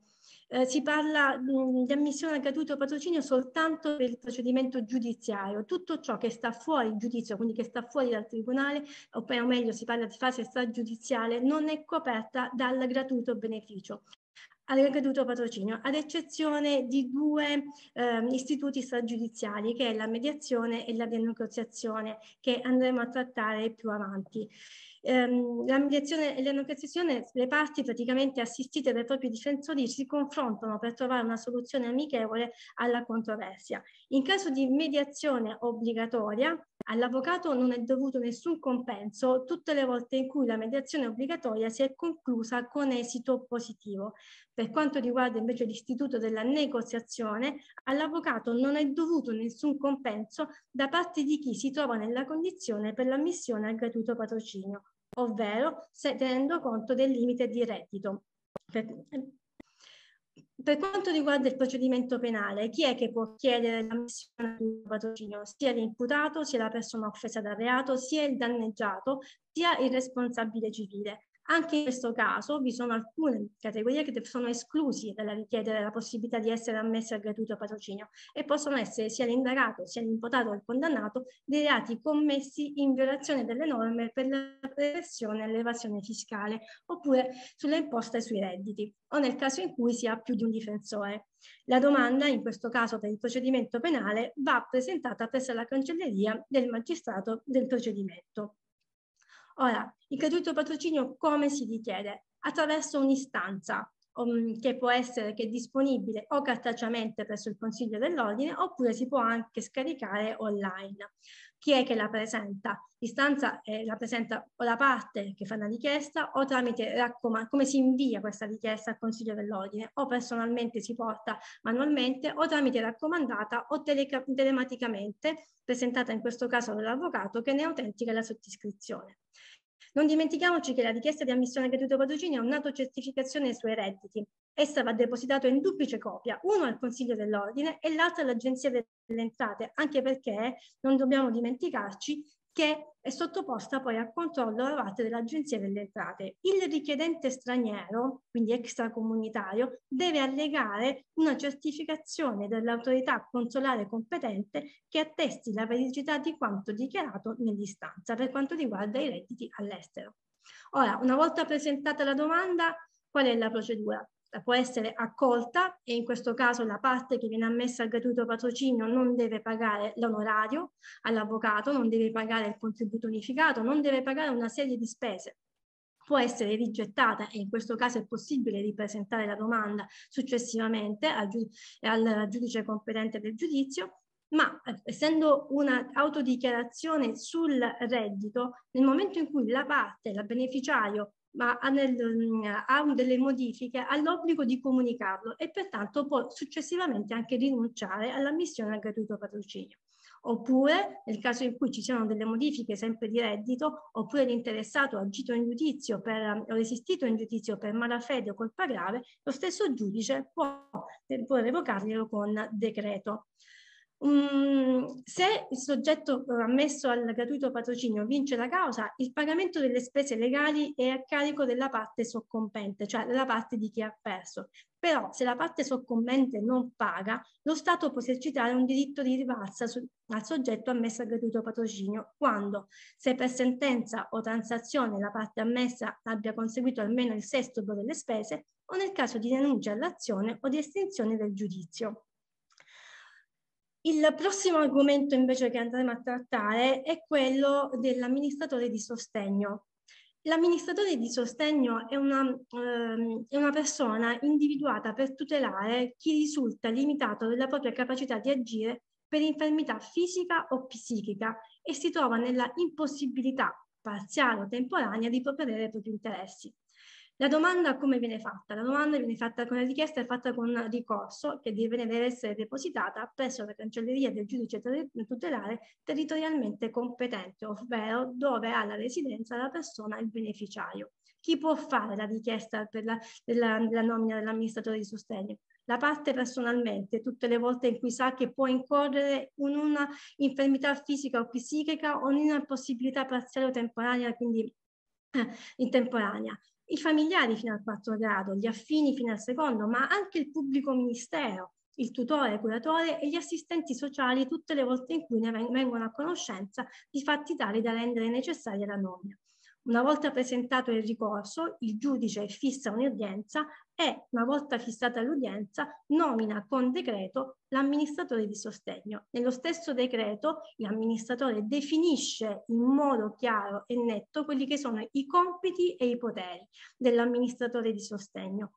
Eh, si parla mh, di ammissione al gratuito patrocinio soltanto per il procedimento giudiziario. Tutto ciò che sta fuori giudizio, quindi che sta fuori dal tribunale, o meglio si parla di fase stragiudiziale, non è coperta dal gratuito beneficio al ricaduto patrocinio, ad eccezione di due eh, istituti stragiudiziali, che è la mediazione e la denunciazione, che andremo a trattare più avanti. Ehm, la mediazione e la negoziazione, le parti praticamente assistite dai propri difensori si confrontano per trovare una soluzione amichevole alla controversia. In caso di mediazione obbligatoria, all'avvocato non è dovuto nessun compenso tutte le volte in cui la mediazione obbligatoria si è conclusa con esito positivo. Per quanto riguarda invece l'istituto della negoziazione, all'avvocato non è dovuto nessun compenso da parte di chi si trova nella condizione per l'ammissione al gratuito patrocinio ovvero se, tenendo conto del limite di reddito. Per, per quanto riguarda il procedimento penale, chi è che può chiedere l'ammissione di patrocinio? Sia l'imputato, sia la persona offesa dal reato, sia il danneggiato, sia il responsabile civile. Anche in questo caso vi sono alcune categorie che sono esclusi dalla richiedere la possibilità di essere ammesse al gratuito patrocinio e possono essere sia l'indagato, sia l'imputato o il condannato dei reati commessi in violazione delle norme per la prevenzione e l'evasione fiscale oppure sulle imposte sui redditi o nel caso in cui si ha più di un difensore. La domanda, in questo caso per il procedimento penale, va presentata presso la cancelleria del magistrato del procedimento. Ora, il gratuito patrocinio come si richiede? Attraverso un'istanza um, che può essere che è disponibile o cartacciamente presso il Consiglio dell'Ordine oppure si può anche scaricare online. Chi è che la presenta? L'istanza eh, la presenta o la parte che fa la richiesta o tramite raccomand- come si invia questa richiesta al Consiglio dell'Ordine o personalmente si porta manualmente o tramite raccomandata o tele- telematicamente presentata in questo caso dall'avvocato che ne autentica la sottoscrizione. Non dimentichiamoci che la richiesta di ammissione al gratuito patrocinio è un'autocertificazione sui redditi. Essa va depositata in duplice copia, uno al Consiglio dell'Ordine e l'altro all'Agenzia delle Entrate, anche perché non dobbiamo dimenticarci che è sottoposta poi a controllo da parte dell'Agenzia delle Entrate. Il richiedente straniero, quindi extracomunitario, deve allegare una certificazione dell'autorità consolare competente che attesti la veridicità di quanto dichiarato nell'istanza per quanto riguarda i redditi all'estero. Ora, una volta presentata la domanda, qual è la procedura? Può essere accolta e in questo caso la parte che viene ammessa al gratuito patrocinio non deve pagare l'onorario all'avvocato, non deve pagare il contributo unificato, non deve pagare una serie di spese. Può essere rigettata e in questo caso è possibile ripresentare la domanda successivamente al, al giudice competente del giudizio ma eh, essendo un'autodichiarazione sul reddito, nel momento in cui la parte, la beneficiario ma ha, nel, ha delle modifiche, ha l'obbligo di comunicarlo e pertanto può successivamente anche rinunciare all'ammissione al gratuito patrocinio. Oppure, nel caso in cui ci siano delle modifiche sempre di reddito, oppure l'interessato ha agito in giudizio per, o resistito in giudizio per malafede o colpa grave, lo stesso giudice può, può revocarglielo con decreto. Um, se il soggetto eh, ammesso al gratuito patrocinio vince la causa, il pagamento delle spese legali è a carico della parte soccombente, cioè della parte di chi ha perso. Però se la parte soccombente non paga, lo Stato può esercitare un diritto di rivalsa su, al soggetto ammesso al gratuito patrocinio quando, se per sentenza o transazione la parte ammessa abbia conseguito almeno il sestuplo delle spese o nel caso di denuncia all'azione o di estinzione del giudizio. Il prossimo argomento invece che andremo a trattare è quello dell'amministratore di sostegno. L'amministratore di sostegno è una, ehm, è una, persona individuata per tutelare chi risulta limitato nella propria capacità di agire per infermità fisica o psichica e si trova nella impossibilità parziale o temporanea di provvedere ai propri interessi. La domanda come viene fatta? La domanda viene fatta con la richiesta è fatta con ricorso che deve, deve essere depositata presso la cancelleria del giudice tutelare territorialmente competente, ovvero dove ha la residenza la persona, il beneficiario. Chi può fare la richiesta per la, della, della nomina dell'amministratore di sostegno? La parte personalmente, tutte le volte in cui sa che può incorrere in una infermità fisica o psichica o in una possibilità parziale o temporanea, quindi eh, in temporanea i familiari fino al quarto grado, gli affini fino al secondo, ma anche il pubblico ministero, il tutore, il curatore e gli assistenti sociali tutte le volte in cui ne vengono a conoscenza di fatti tali da rendere necessaria la nomina. Una volta presentato il ricorso, il giudice fissa un'udienza e, una volta fissata l'udienza, nomina con decreto l'amministratore di sostegno. Nello stesso decreto l'amministratore definisce in modo chiaro e netto quelli che sono i compiti e i poteri dell'amministratore di sostegno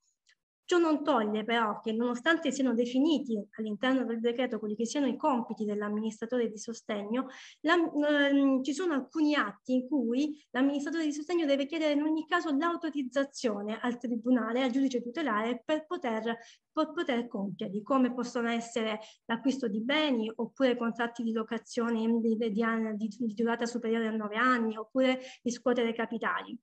Ciò non toglie però che nonostante siano definiti all'interno del decreto quelli che siano i compiti dell'amministratore di sostegno, la, ehm, ci sono alcuni atti in cui l'amministratore di sostegno deve chiedere in ogni caso l'autorizzazione al tribunale, al giudice tutelare per poter, per poter compierli, come possono essere l'acquisto di beni oppure contratti di locazione di, di, di, di durata superiore a nove anni oppure riscuotere capitali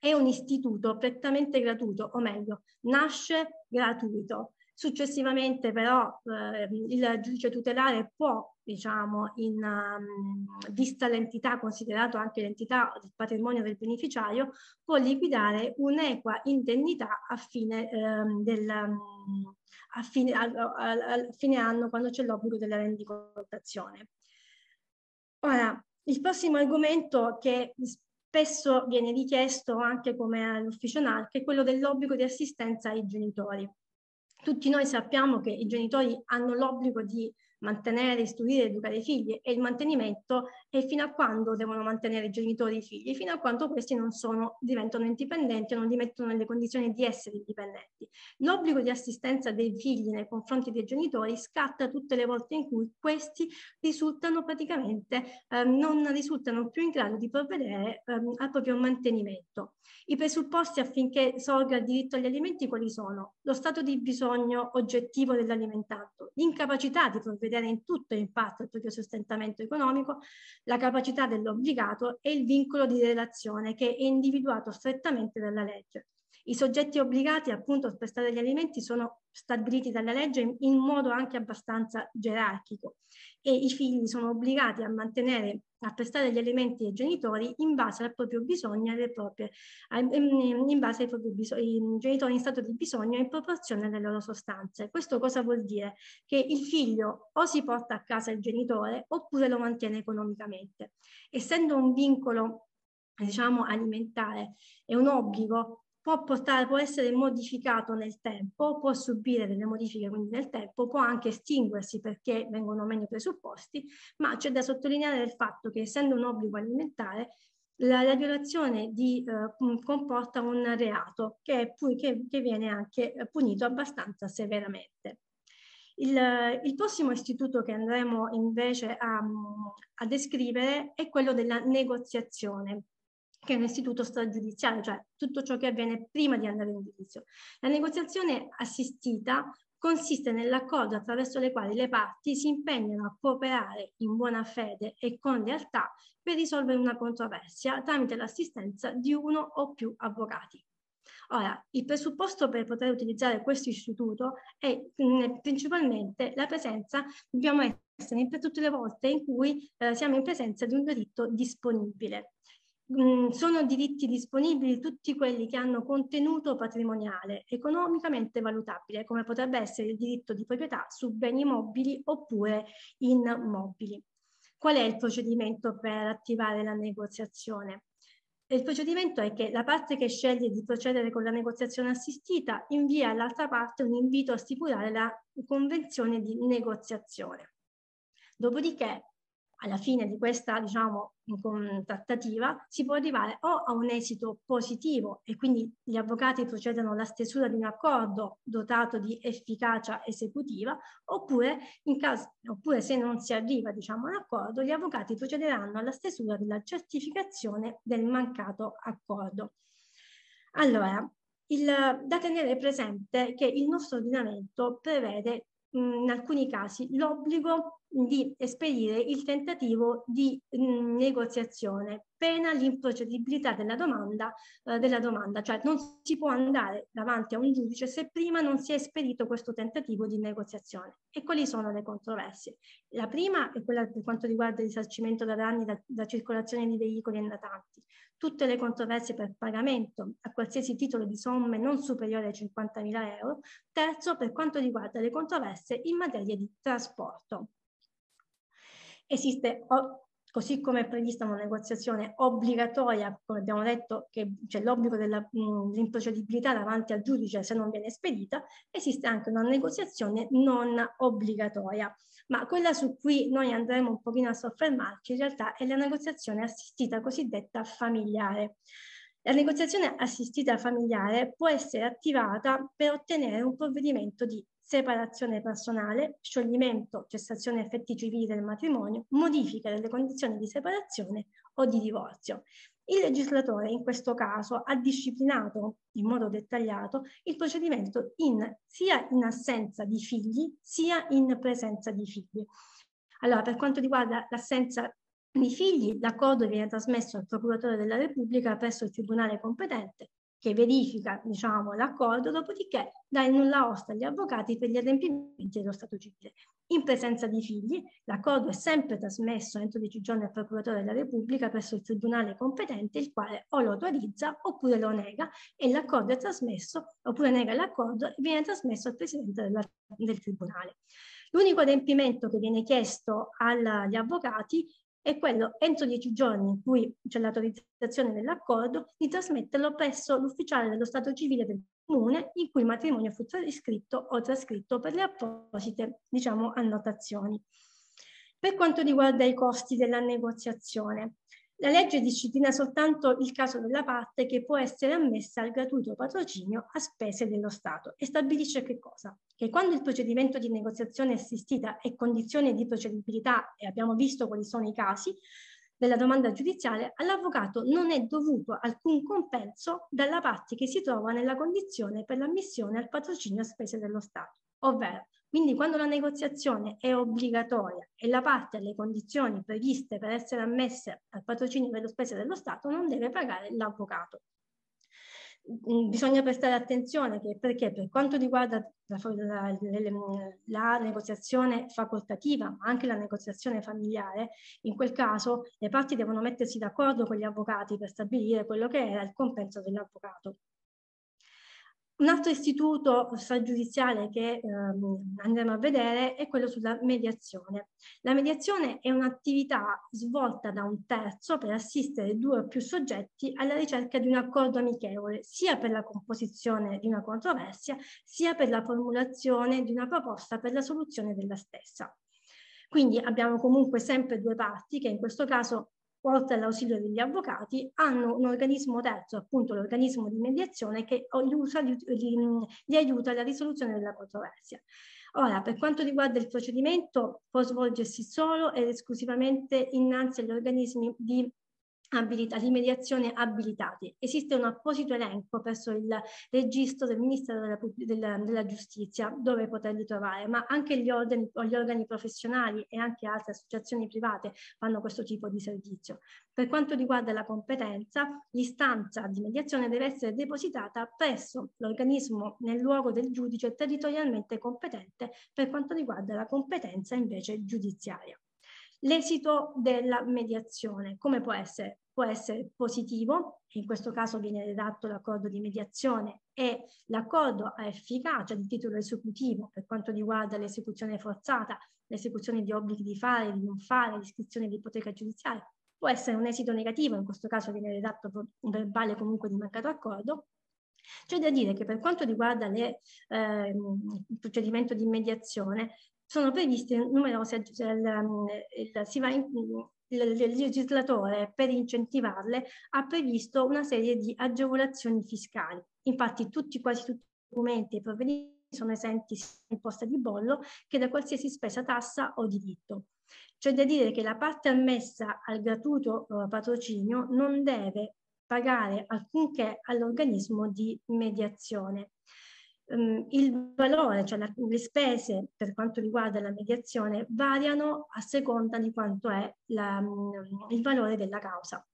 è un istituto prettamente gratuito, o meglio, nasce gratuito. Successivamente però eh, il giudice tutelare può, diciamo, in um, vista l'entità, considerato anche l'entità del patrimonio del beneficiario, può liquidare un'equa indennità a fine, um, del, a fine, a, a, a fine anno quando c'è l'obbligo della rendicontazione. Ora, il prossimo argomento che spesso viene richiesto anche come all'ufficio NARC è quello dell'obbligo di assistenza ai genitori. Tutti noi sappiamo che i genitori hanno l'obbligo di mantenere, istruire, educare i figli e il mantenimento è fino a quando devono mantenere i genitori i figli, fino a quando questi non sono, diventano indipendenti o non li mettono nelle condizioni di essere indipendenti. L'obbligo di assistenza dei figli nei confronti dei genitori scatta tutte le volte in cui questi risultano praticamente, eh, non risultano più in grado di provvedere eh, al proprio mantenimento. I presupposti affinché sorga il diritto agli alimenti quali sono? Lo stato di bisogno oggettivo dell'alimentato, l'incapacità di provvedere vedere in tutto e in parte il proprio sostentamento economico, la capacità dell'obbligato e il vincolo di relazione che è individuato strettamente dalla legge. I soggetti obbligati appunto a prestare gli alimenti sono stabiliti dalla legge in, in modo anche abbastanza gerarchico e i figli sono obbligati a mantenere, a prestare gli alimenti ai genitori in base al proprio bisogno e proprie, in base ai propri bisogni, genitori in stato di bisogno in proporzione alle loro sostanze. Questo cosa vuol dire? Che il figlio o si porta a casa il genitore oppure lo mantiene economicamente. Essendo un vincolo diciamo alimentare è un obbligo può, portare, può essere modificato nel tempo, può subire delle modifiche quindi nel tempo, può anche estinguersi perché vengono meno i presupposti, ma c'è da sottolineare il fatto che essendo un obbligo alimentare la, la violazione di, eh, comporta un reato che, che, che, viene anche punito abbastanza severamente. Il, il, prossimo istituto che andremo invece a, a descrivere è quello della negoziazione che è un istituto stragiudiziale, cioè tutto ciò che avviene prima di andare in giudizio. La negoziazione assistita consiste nell'accordo attraverso le quali le parti si impegnano a cooperare in buona fede e con lealtà per risolvere una controversia tramite l'assistenza di uno o più avvocati. Ora, il presupposto per poter utilizzare questo istituto è mh, principalmente la presenza, dobbiamo essere per tutte le volte in cui eh, siamo in presenza di un diritto disponibile. Mm, sono diritti disponibili tutti quelli che hanno contenuto patrimoniale economicamente valutabile, come potrebbe essere il diritto di proprietà su beni mobili oppure immobili. Qual è il procedimento per attivare la negoziazione? Il procedimento è che la parte che sceglie di procedere con la negoziazione assistita invia all'altra parte un invito a stipulare la convenzione di negoziazione. Dopodiché alla fine di questa diciamo, trattativa si può arrivare o a un esito positivo e quindi gli avvocati procedono alla stesura di un accordo dotato di efficacia esecutiva oppure, in caso, oppure se non si arriva diciamo, a un accordo gli avvocati procederanno alla stesura della certificazione del mancato accordo. Allora, il, da tenere presente che il nostro ordinamento prevede in alcuni casi l'obbligo di esperire il tentativo di negoziazione, pena l'improcedibilità della domanda, eh, della domanda, cioè non si può andare davanti a un giudice se prima non si è esperito questo tentativo di negoziazione. E quali sono le controversie? La prima è quella per quanto riguarda il risarcimento da danni da, da circolazione di veicoli e natanti. Tutte le controversie per pagamento a qualsiasi titolo di somme non superiori ai 50.000 euro. Terzo, per quanto riguarda le controversie in materia di trasporto. Esiste, così come è prevista una negoziazione obbligatoria, come abbiamo detto che c'è l'obbligo dell'improcedibilità davanti al giudice se non viene spedita, esiste anche una negoziazione non obbligatoria. Ma quella su cui noi andremo un pochino a soffermarci in realtà è la negoziazione assistita cosiddetta familiare. La negoziazione assistita familiare può essere attivata per ottenere un provvedimento di separazione personale, scioglimento, cessazione effetti civili del matrimonio, modifica delle condizioni di separazione o di divorzio. Il legislatore in questo caso ha disciplinato in modo dettagliato il procedimento in, sia in assenza di figli sia in presenza di figli. Allora, per quanto riguarda l'assenza di figli, l'accordo viene trasmesso al procuratore della Repubblica presso il tribunale competente che verifica diciamo, l'accordo, dopodiché dà il nulla osta agli avvocati per gli adempimenti dello Stato civile. In presenza di figli, l'accordo è sempre trasmesso entro 10 giorni al procuratore della Repubblica presso il tribunale competente, il quale o lo autorizza oppure lo nega e l'accordo è trasmesso, oppure nega l'accordo e viene trasmesso al presidente della, del tribunale. L'unico adempimento che viene chiesto agli avvocati è quello entro dieci giorni in cui c'è l'autorizzazione dell'accordo di trasmetterlo presso l'ufficiale dello Stato civile del comune in cui il matrimonio fu iscritto o trascritto per le apposite diciamo, annotazioni. Per quanto riguarda i costi della negoziazione, la legge disciplina soltanto il caso della parte che può essere ammessa al gratuito patrocinio a spese dello Stato e stabilisce che cosa? Che quando il procedimento di negoziazione assistita è condizione di procedibilità, e abbiamo visto quali sono i casi, della domanda giudiziale, all'avvocato non è dovuto alcun compenso dalla parte che si trova nella condizione per l'ammissione al patrocinio a spese dello Stato, ovvero quindi quando la negoziazione è obbligatoria e la parte ha le condizioni previste per essere ammesse al patrocinio delle spese dello Stato non deve pagare l'avvocato. Mm, bisogna prestare attenzione che perché per quanto riguarda la, la, la, negoziazione facoltativa, ma anche la negoziazione familiare, in quel caso le parti devono mettersi d'accordo con gli avvocati per stabilire quello che era il compenso dell'avvocato. Un altro istituto stragiudiziale che ehm, andremo a vedere è quello sulla mediazione. La mediazione è un'attività svolta da un terzo per assistere due o più soggetti alla ricerca di un accordo amichevole, sia per la composizione di una controversia, sia per la formulazione di una proposta per la soluzione della stessa. Quindi abbiamo comunque sempre due parti che in questo caso oltre all'ausilio degli avvocati, hanno un organismo terzo, appunto l'organismo di mediazione, che usa, li, li aiuta alla risoluzione della controversia. Ora, per quanto riguarda il procedimento, può svolgersi solo ed esclusivamente innanzi agli organismi di abilita, di mediazione abilitati. Esiste un apposito elenco presso il registro del Ministero della, della, della Giustizia dove poterli trovare, ma anche gli organi, gli organi professionali e anche altre associazioni private fanno questo tipo di servizio. Per quanto riguarda la competenza, l'istanza di mediazione deve essere depositata presso l'organismo nel luogo del giudice territorialmente competente per quanto riguarda la competenza invece giudiziaria. L'esito della mediazione, come può essere? Può essere positivo, in questo caso viene redatto l'accordo di mediazione e l'accordo ha efficacia di titolo esecutivo per quanto riguarda l'esecuzione forzata, l'esecuzione di obblighi di fare, di non fare, l'iscrizione di ipoteca giudiziaria. Può essere un esito negativo, in questo caso viene redatto un verbale comunque di mancato accordo, c'è da dire che per quanto riguarda le, eh, il procedimento di mediazione, sono previste numerose, il, il, si va in, il, legislatore per incentivarle ha previsto una serie di agevolazioni fiscali. Infatti tutti, quasi tutti i documenti e provvedimenti sono esenti sia imposta di bollo che da qualsiasi spesa, tassa o diritto. C'è da dire che la parte ammessa al gratuito eh, patrocinio non deve pagare alcunché all'organismo di mediazione um, il valore, cioè la, le spese per quanto riguarda la mediazione variano a seconda di quanto è la, um, il valore della causa.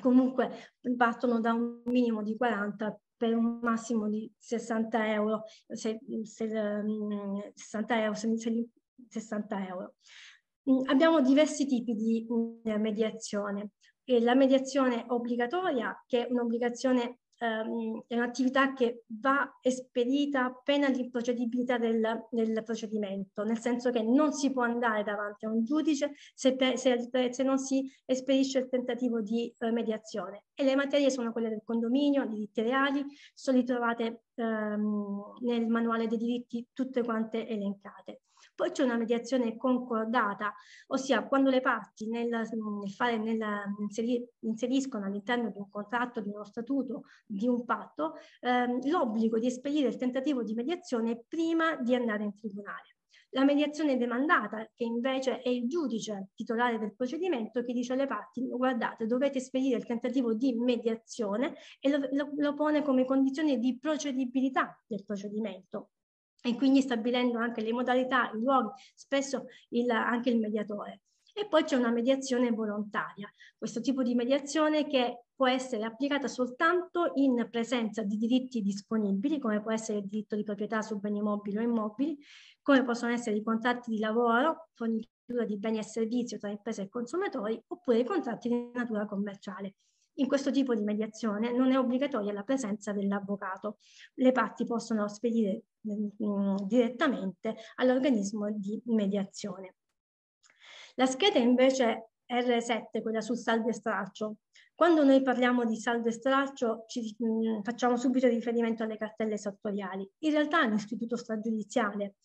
Comunque partono da un minimo di 40 per un massimo di 60 euro, se, se, um, 60 euro, se, 60 euro. Abbiamo diversi tipi di mediazione. E la mediazione obbligatoria, che è un'obbligazione ehm, è un'attività che va espedita appena l'improcedibilità del, del, procedimento, nel senso che non si può andare davanti a un giudice se, se, se non si espedisce il tentativo di eh, mediazione. E le materie sono quelle del condominio, diritti reali, sono ritrovate ehm, nel manuale dei diritti tutte quante elencate. Poi c'è una mediazione concordata, ossia quando le parti nel, nel fare, nel, inserir, inseriscono all'interno di un contratto, di uno statuto, di un patto, ehm, l'obbligo di espedire il tentativo di mediazione prima di andare in tribunale. La mediazione demandata, che invece è il giudice titolare del procedimento che dice alle parti guardate dovete spedire il tentativo di mediazione e lo, lo, lo pone come condizione di procedibilità del procedimento e quindi stabilendo anche le modalità, i luoghi, spesso il, anche il mediatore. E poi c'è una mediazione volontaria, questo tipo di mediazione che può essere applicata soltanto in presenza di diritti disponibili, come può essere il diritto di proprietà su beni mobili o immobili, come possono essere i contratti di lavoro, fornitura di beni e servizi tra imprese e consumatori, oppure i contratti di natura commerciale. In questo tipo di mediazione non è obbligatoria la presenza dell'avvocato. Le parti possono spedire direttamente all'organismo di mediazione. La scheda invece R7, quella sul saldo e stralcio. Quando noi parliamo di saldo e stralcio ci, mh, mm, facciamo subito riferimento alle cartelle esattoriali. In realtà è un istituto stragiudiziale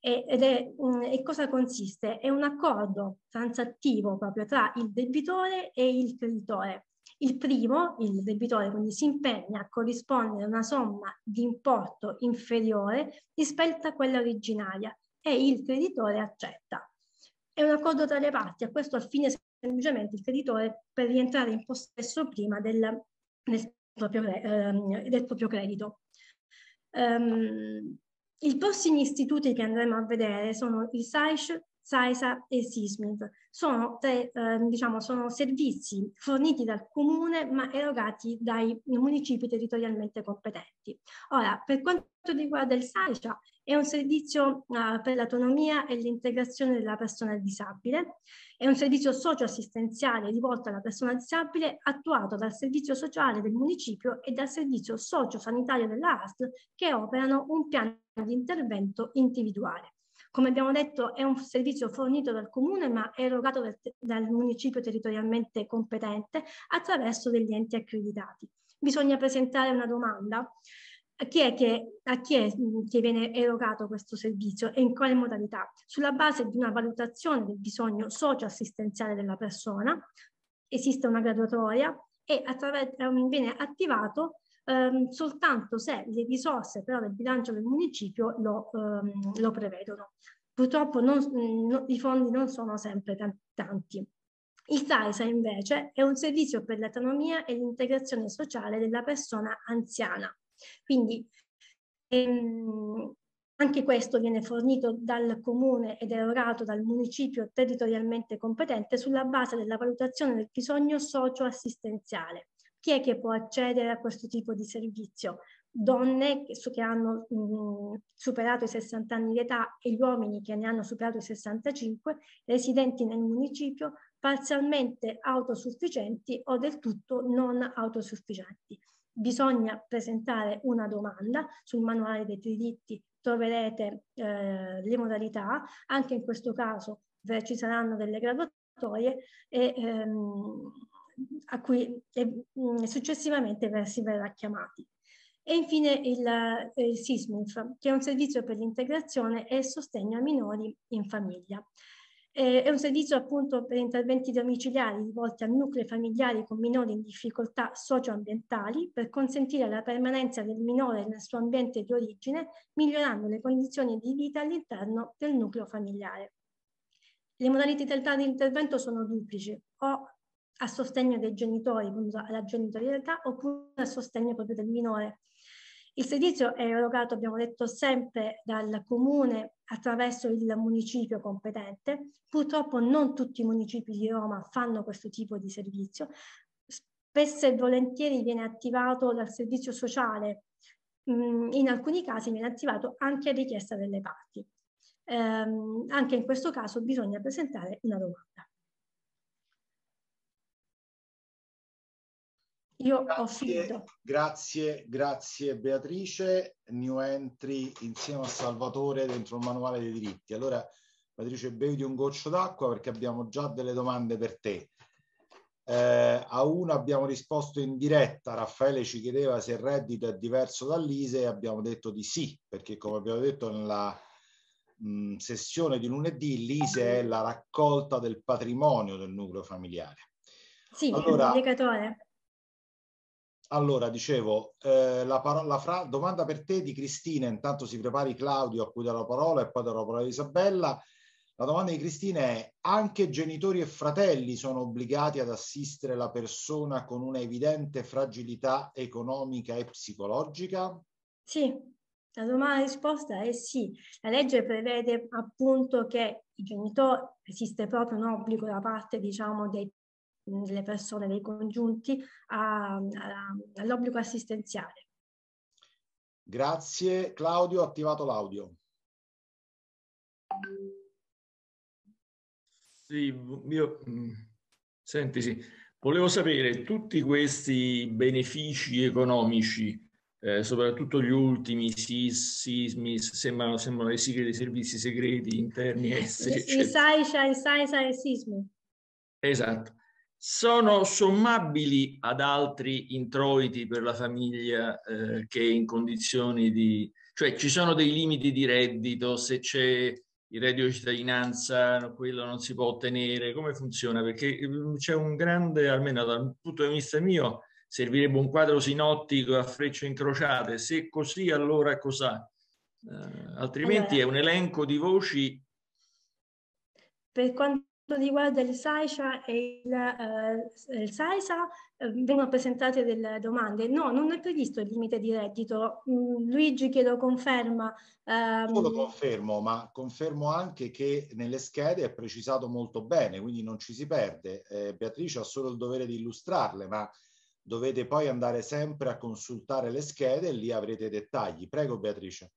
e, ed è, mh, mm, e cosa consiste? È un accordo transattivo proprio tra il debitore e il creditore il primo, il debitore, quindi si impegna a corrispondere una somma di importo inferiore rispetto a quella originaria e il creditore accetta. È un accordo tra le parti, a questo al fine semplicemente il creditore per rientrare in possesso prima del, del, proprio, eh, del proprio, credito. Um, I prossimi istituti che andremo a vedere sono il SAISH, SAISA e SISMID. Sono, tre, eh, diciamo, sono servizi forniti dal comune ma erogati dai municipi territorialmente competenti. Ora, per quanto riguarda il SAISA, è un servizio uh, per l'autonomia e l'integrazione della persona disabile, è un servizio socioassistenziale rivolto alla persona disabile attuato dal servizio sociale del municipio e dal servizio sociosanitario della ASL che operano un piano di intervento individuale. Come abbiamo detto è un servizio fornito dal comune ma erogato dal, dal municipio territorialmente competente attraverso degli enti accreditati. Bisogna presentare una domanda a chi è che, a chi è che viene erogato questo servizio e in quale modalità? Sulla base di una valutazione del bisogno socio-assistenziale della persona, esiste una graduatoria e viene attivato ehm, soltanto se le risorse però del bilancio del municipio lo, ehm, lo prevedono. Purtroppo non, no, i fondi non sono sempre tanti. Il SAISA invece è un servizio per l'autonomia e l'integrazione sociale della persona anziana. Quindi ehm, anche questo viene fornito dal comune ed erogato dal municipio territorialmente competente sulla base della valutazione del bisogno socio-assistenziale. Chi è che può accedere a questo tipo di servizio? Donne che, hanno mh, superato i 60 anni di età e gli uomini che ne hanno superato i 65, residenti nel municipio, parzialmente autosufficienti o del tutto non autosufficienti. Bisogna presentare una domanda sul manuale dei diritti troverete eh, le modalità, anche in questo caso ci saranno delle graduatorie e, ehm, a cui mm, successivamente si verrà chiamati. E infine il, il SISMIF, che è un servizio per l'integrazione e il sostegno a minori in famiglia. Eh, è un servizio appunto per interventi domiciliari rivolti a nuclei familiari con minori in difficoltà socioambientali per consentire la permanenza del minore nel suo ambiente di origine, migliorando le condizioni di vita all'interno del nucleo familiare. Le modalità di intervento sono duplici, o a sostegno dei genitori, alla genitorialità, oppure a sostegno proprio del minore il servizio è erogato, abbiamo detto, sempre dal comune attraverso il municipio competente. Purtroppo non tutti i municipi di Roma fanno questo tipo di servizio. Spesso e volentieri viene attivato dal servizio sociale, in alcuni casi viene attivato anche a richiesta delle parti. Ehm, anche in questo caso bisogna presentare una domanda. Io grazie, ho finito. Grazie, grazie Beatrice. New entry insieme a Salvatore dentro il manuale dei diritti. Allora, Beatrice, bevi un goccio d'acqua perché abbiamo già delle domande per te. Eh, a una abbiamo risposto in diretta, Raffaele ci chiedeva se il reddito è diverso dall'ISE e abbiamo detto di sì, perché come abbiamo detto nella mh, sessione di lunedì, l'ISE è la raccolta del patrimonio del nucleo familiare. Sì, allora, è un indicatore. Allora, dicevo, eh, la, parola, fra, domanda per te di Cristina, intanto si prepari Claudio a cui darò la parola e poi darò la parola a Isabella. La domanda di Cristina è, anche genitori e fratelli sono obbligati ad assistere la persona con una evidente fragilità economica e psicologica? Sì, la domanda risposta è sì. La legge prevede appunto che i genitori, esiste proprio un obbligo da parte diciamo, dei delle persone, dei congiunti, all'obbligo assistenziale. Grazie. Claudio, attivato l'audio. Sì, io, senti, sì, volevo sapere tutti questi benefici economici, eh, soprattutto gli ultimi, SIS, SISMIS, sembrano, sembrano le sigle dei servizi segreti interni esteri. I SAISA, i SAISA e SISMI. Esatto sono sommabili ad altri introiti per la famiglia eh, che è in condizioni di... cioè ci sono dei limiti di reddito, se c'è il reddito di cittadinanza, quello non si può ottenere, come funziona? Perché mm, c'è un grande, almeno dal punto di vista mio, servirebbe un quadro sinottico a frecce incrociate, se così allora cos'ha? Uh, altrimenti è un elenco di voci. Per quanto riguarda il SAISA e il, eh, il SAISA eh, vengono presentate delle domande. No, non è previsto il limite di reddito. Mm, Luigi chiedo conferma. Ehm... Lo confermo, ma confermo anche che nelle schede è precisato molto bene, quindi non ci si perde. Eh, Beatrice ha solo il dovere di illustrarle, ma dovete poi andare sempre a consultare le schede e lì avrete dettagli. Prego Beatrice.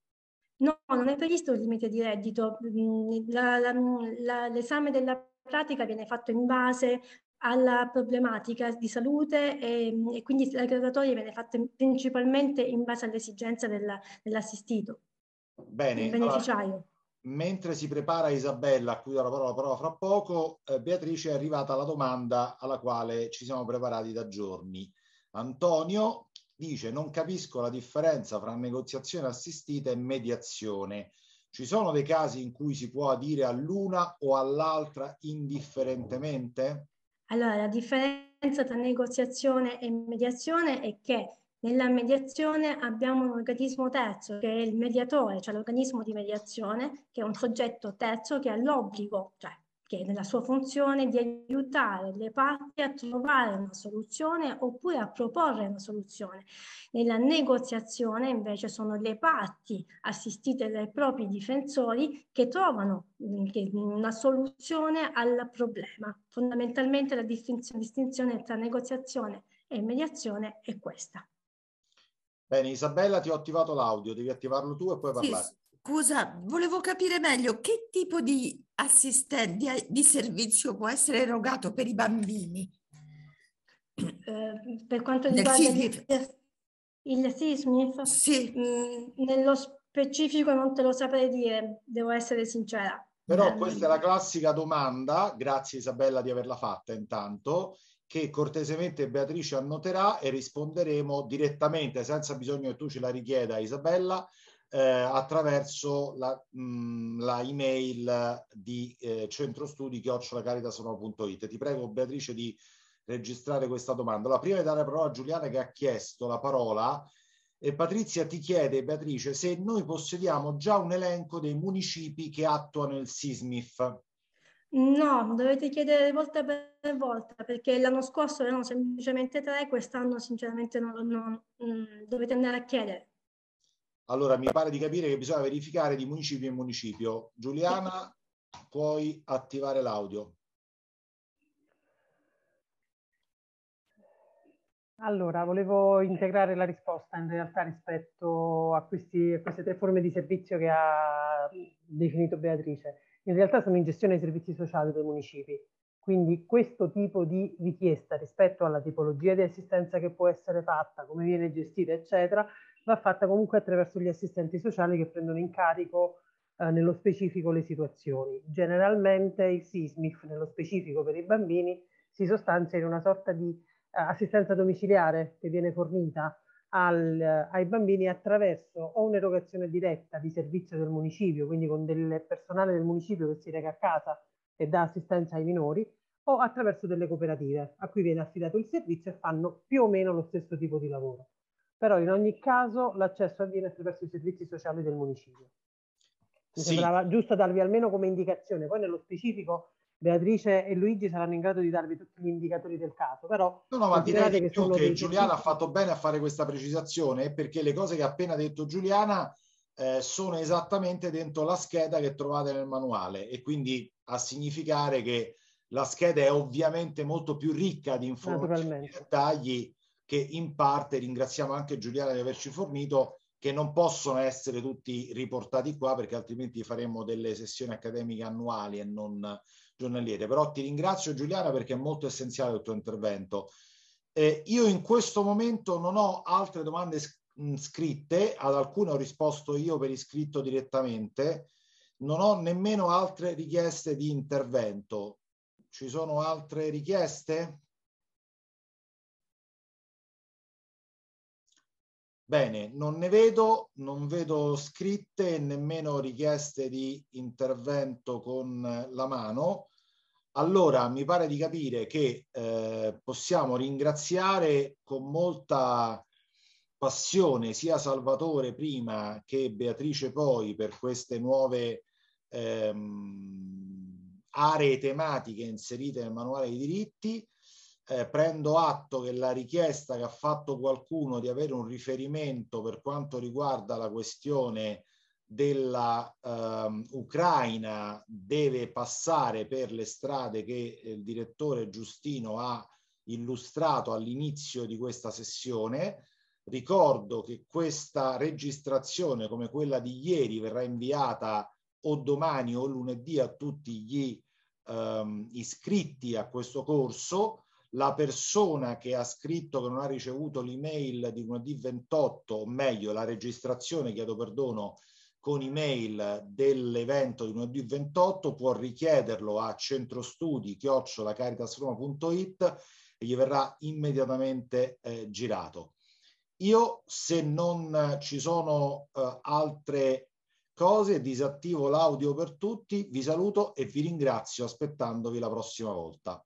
No, non è previsto il limite di reddito. Mm, l'esame della pratica viene fatto in base alla problematica di salute e, e quindi la graduatoria viene fatta principalmente in base all'esigenza della, dell'assistito, Bene, del beneficiario. Allora, mentre si prepara Isabella, a cui darò la parola, parola fra poco, eh, Beatrice è arrivata la domanda alla quale ci siamo preparati da giorni. Antonio dice non capisco la differenza fra negoziazione assistita e mediazione. Ci sono dei casi in cui si può adire all'una o all'altra indifferentemente? Allora, la differenza tra negoziazione e mediazione è che nella mediazione abbiamo un organismo terzo che è il mediatore, cioè l'organismo di mediazione, che è un soggetto terzo che ha l'obbligo, cioè che nella sua funzione di aiutare le parti a trovare una soluzione oppure a proporre una soluzione. Nella negoziazione invece sono le parti assistite dai propri difensori che trovano mm, una soluzione al problema. Fondamentalmente la distinzione tra negoziazione e mediazione è questa. Bene, Isabella, ti ho attivato l'audio, devi attivarlo tu e poi parlare. Sì, Scusa, volevo capire meglio che tipo di assistente, di, di servizio può essere erogato per i bambini? Eh, per quanto riguarda il, il SISMIF? Sì. Mh, mm, nello specifico non te lo saprei dire, devo essere sincera. Però eh, questa è la classica domanda, grazie Isabella di averla fatta intanto, che cortesemente Beatrice annoterà e risponderemo direttamente, senza bisogno che tu ce la richieda Isabella, eh, attraverso la, mh, mm, la, email di eh, centrostudi chiocciolacaritasonoro.it. Ti prego Beatrice di registrare questa domanda. Allora, prima di dare la parola a Giuliana che ha chiesto la parola, eh, Patrizia ti chiede, Beatrice, se noi possediamo già un elenco dei municipi che attuano il SISMIF. No, dovete chiedere volta per volta perché l'anno scorso erano semplicemente tre, quest'anno sinceramente non, non, non mm, dovete andare a chiedere. Allora, mi pare di capire che bisogna verificare di municipio in municipio. Giuliana, puoi attivare l'audio. Allora, volevo integrare la risposta in realtà rispetto a, questi, a, queste tre forme di servizio che ha definito Beatrice. In realtà sono in gestione dei servizi sociali dei municipi, quindi questo tipo di richiesta rispetto alla tipologia di assistenza che può essere fatta, come viene gestita, eccetera, va fatta comunque attraverso gli assistenti sociali che prendono in carico eh, nello specifico le situazioni. Generalmente il SISMIF, nello specifico per i bambini, si sostanzia in una sorta di eh, assistenza domiciliare che viene fornita al, ai bambini attraverso o un'erogazione diretta di servizio del municipio, quindi con del personale del municipio che si reca a casa e dà assistenza ai minori, o attraverso delle cooperative a cui viene affidato il servizio e fanno più o meno lo stesso tipo di lavoro però in ogni caso l'accesso avviene attraverso i servizi sociali del municipio. Mi sì. sembrava giusto darvi almeno come indicazione, poi nello specifico Beatrice e Luigi saranno in grado di darvi tutti gli indicatori del caso, però... No, no, ma direi che, più che Giuliana ha fatto bene a fare questa precisazione, perché le cose che ha appena detto Giuliana eh, sono esattamente dentro la scheda che trovate nel manuale e quindi a significare che la scheda è ovviamente molto più ricca di informazioni e dettagli che in parte ringraziamo anche Giuliana di averci fornito, che non possono essere tutti riportati qua perché altrimenti faremmo delle sessioni accademiche annuali e non giornaliere. Però ti ringrazio Giuliana perché è molto essenziale il tuo intervento. Eh, io in questo momento non ho altre domande scritte, ad alcune ho risposto io per iscritto direttamente, non ho nemmeno altre richieste di intervento. Ci sono altre richieste? Bene, non ne vedo, non vedo scritte e nemmeno richieste di intervento con la mano. Allora mi pare di capire che eh, possiamo ringraziare con molta passione sia Salvatore prima che Beatrice poi per queste nuove ehm, aree tematiche inserite nel manuale di diritti eh, prendo atto che la richiesta che ha fatto qualcuno di avere un riferimento per quanto riguarda la questione della eh, Ucraina deve passare per le strade che il direttore Giustino ha illustrato all'inizio di questa sessione. Ricordo che questa registrazione, come quella di ieri, verrà inviata o domani o lunedì a tutti gli ehm, iscritti a questo corso la persona che ha scritto che non ha ricevuto l'email di lunedì 28, o meglio la registrazione, chiedo perdono, con email dell'evento di lunedì 28 può richiederlo a centrostudi chiocciolacaritasroma.it e gli verrà immediatamente eh, girato. Io se non ci sono eh, altre cose disattivo l'audio per tutti, vi saluto e vi ringrazio aspettandovi la prossima volta.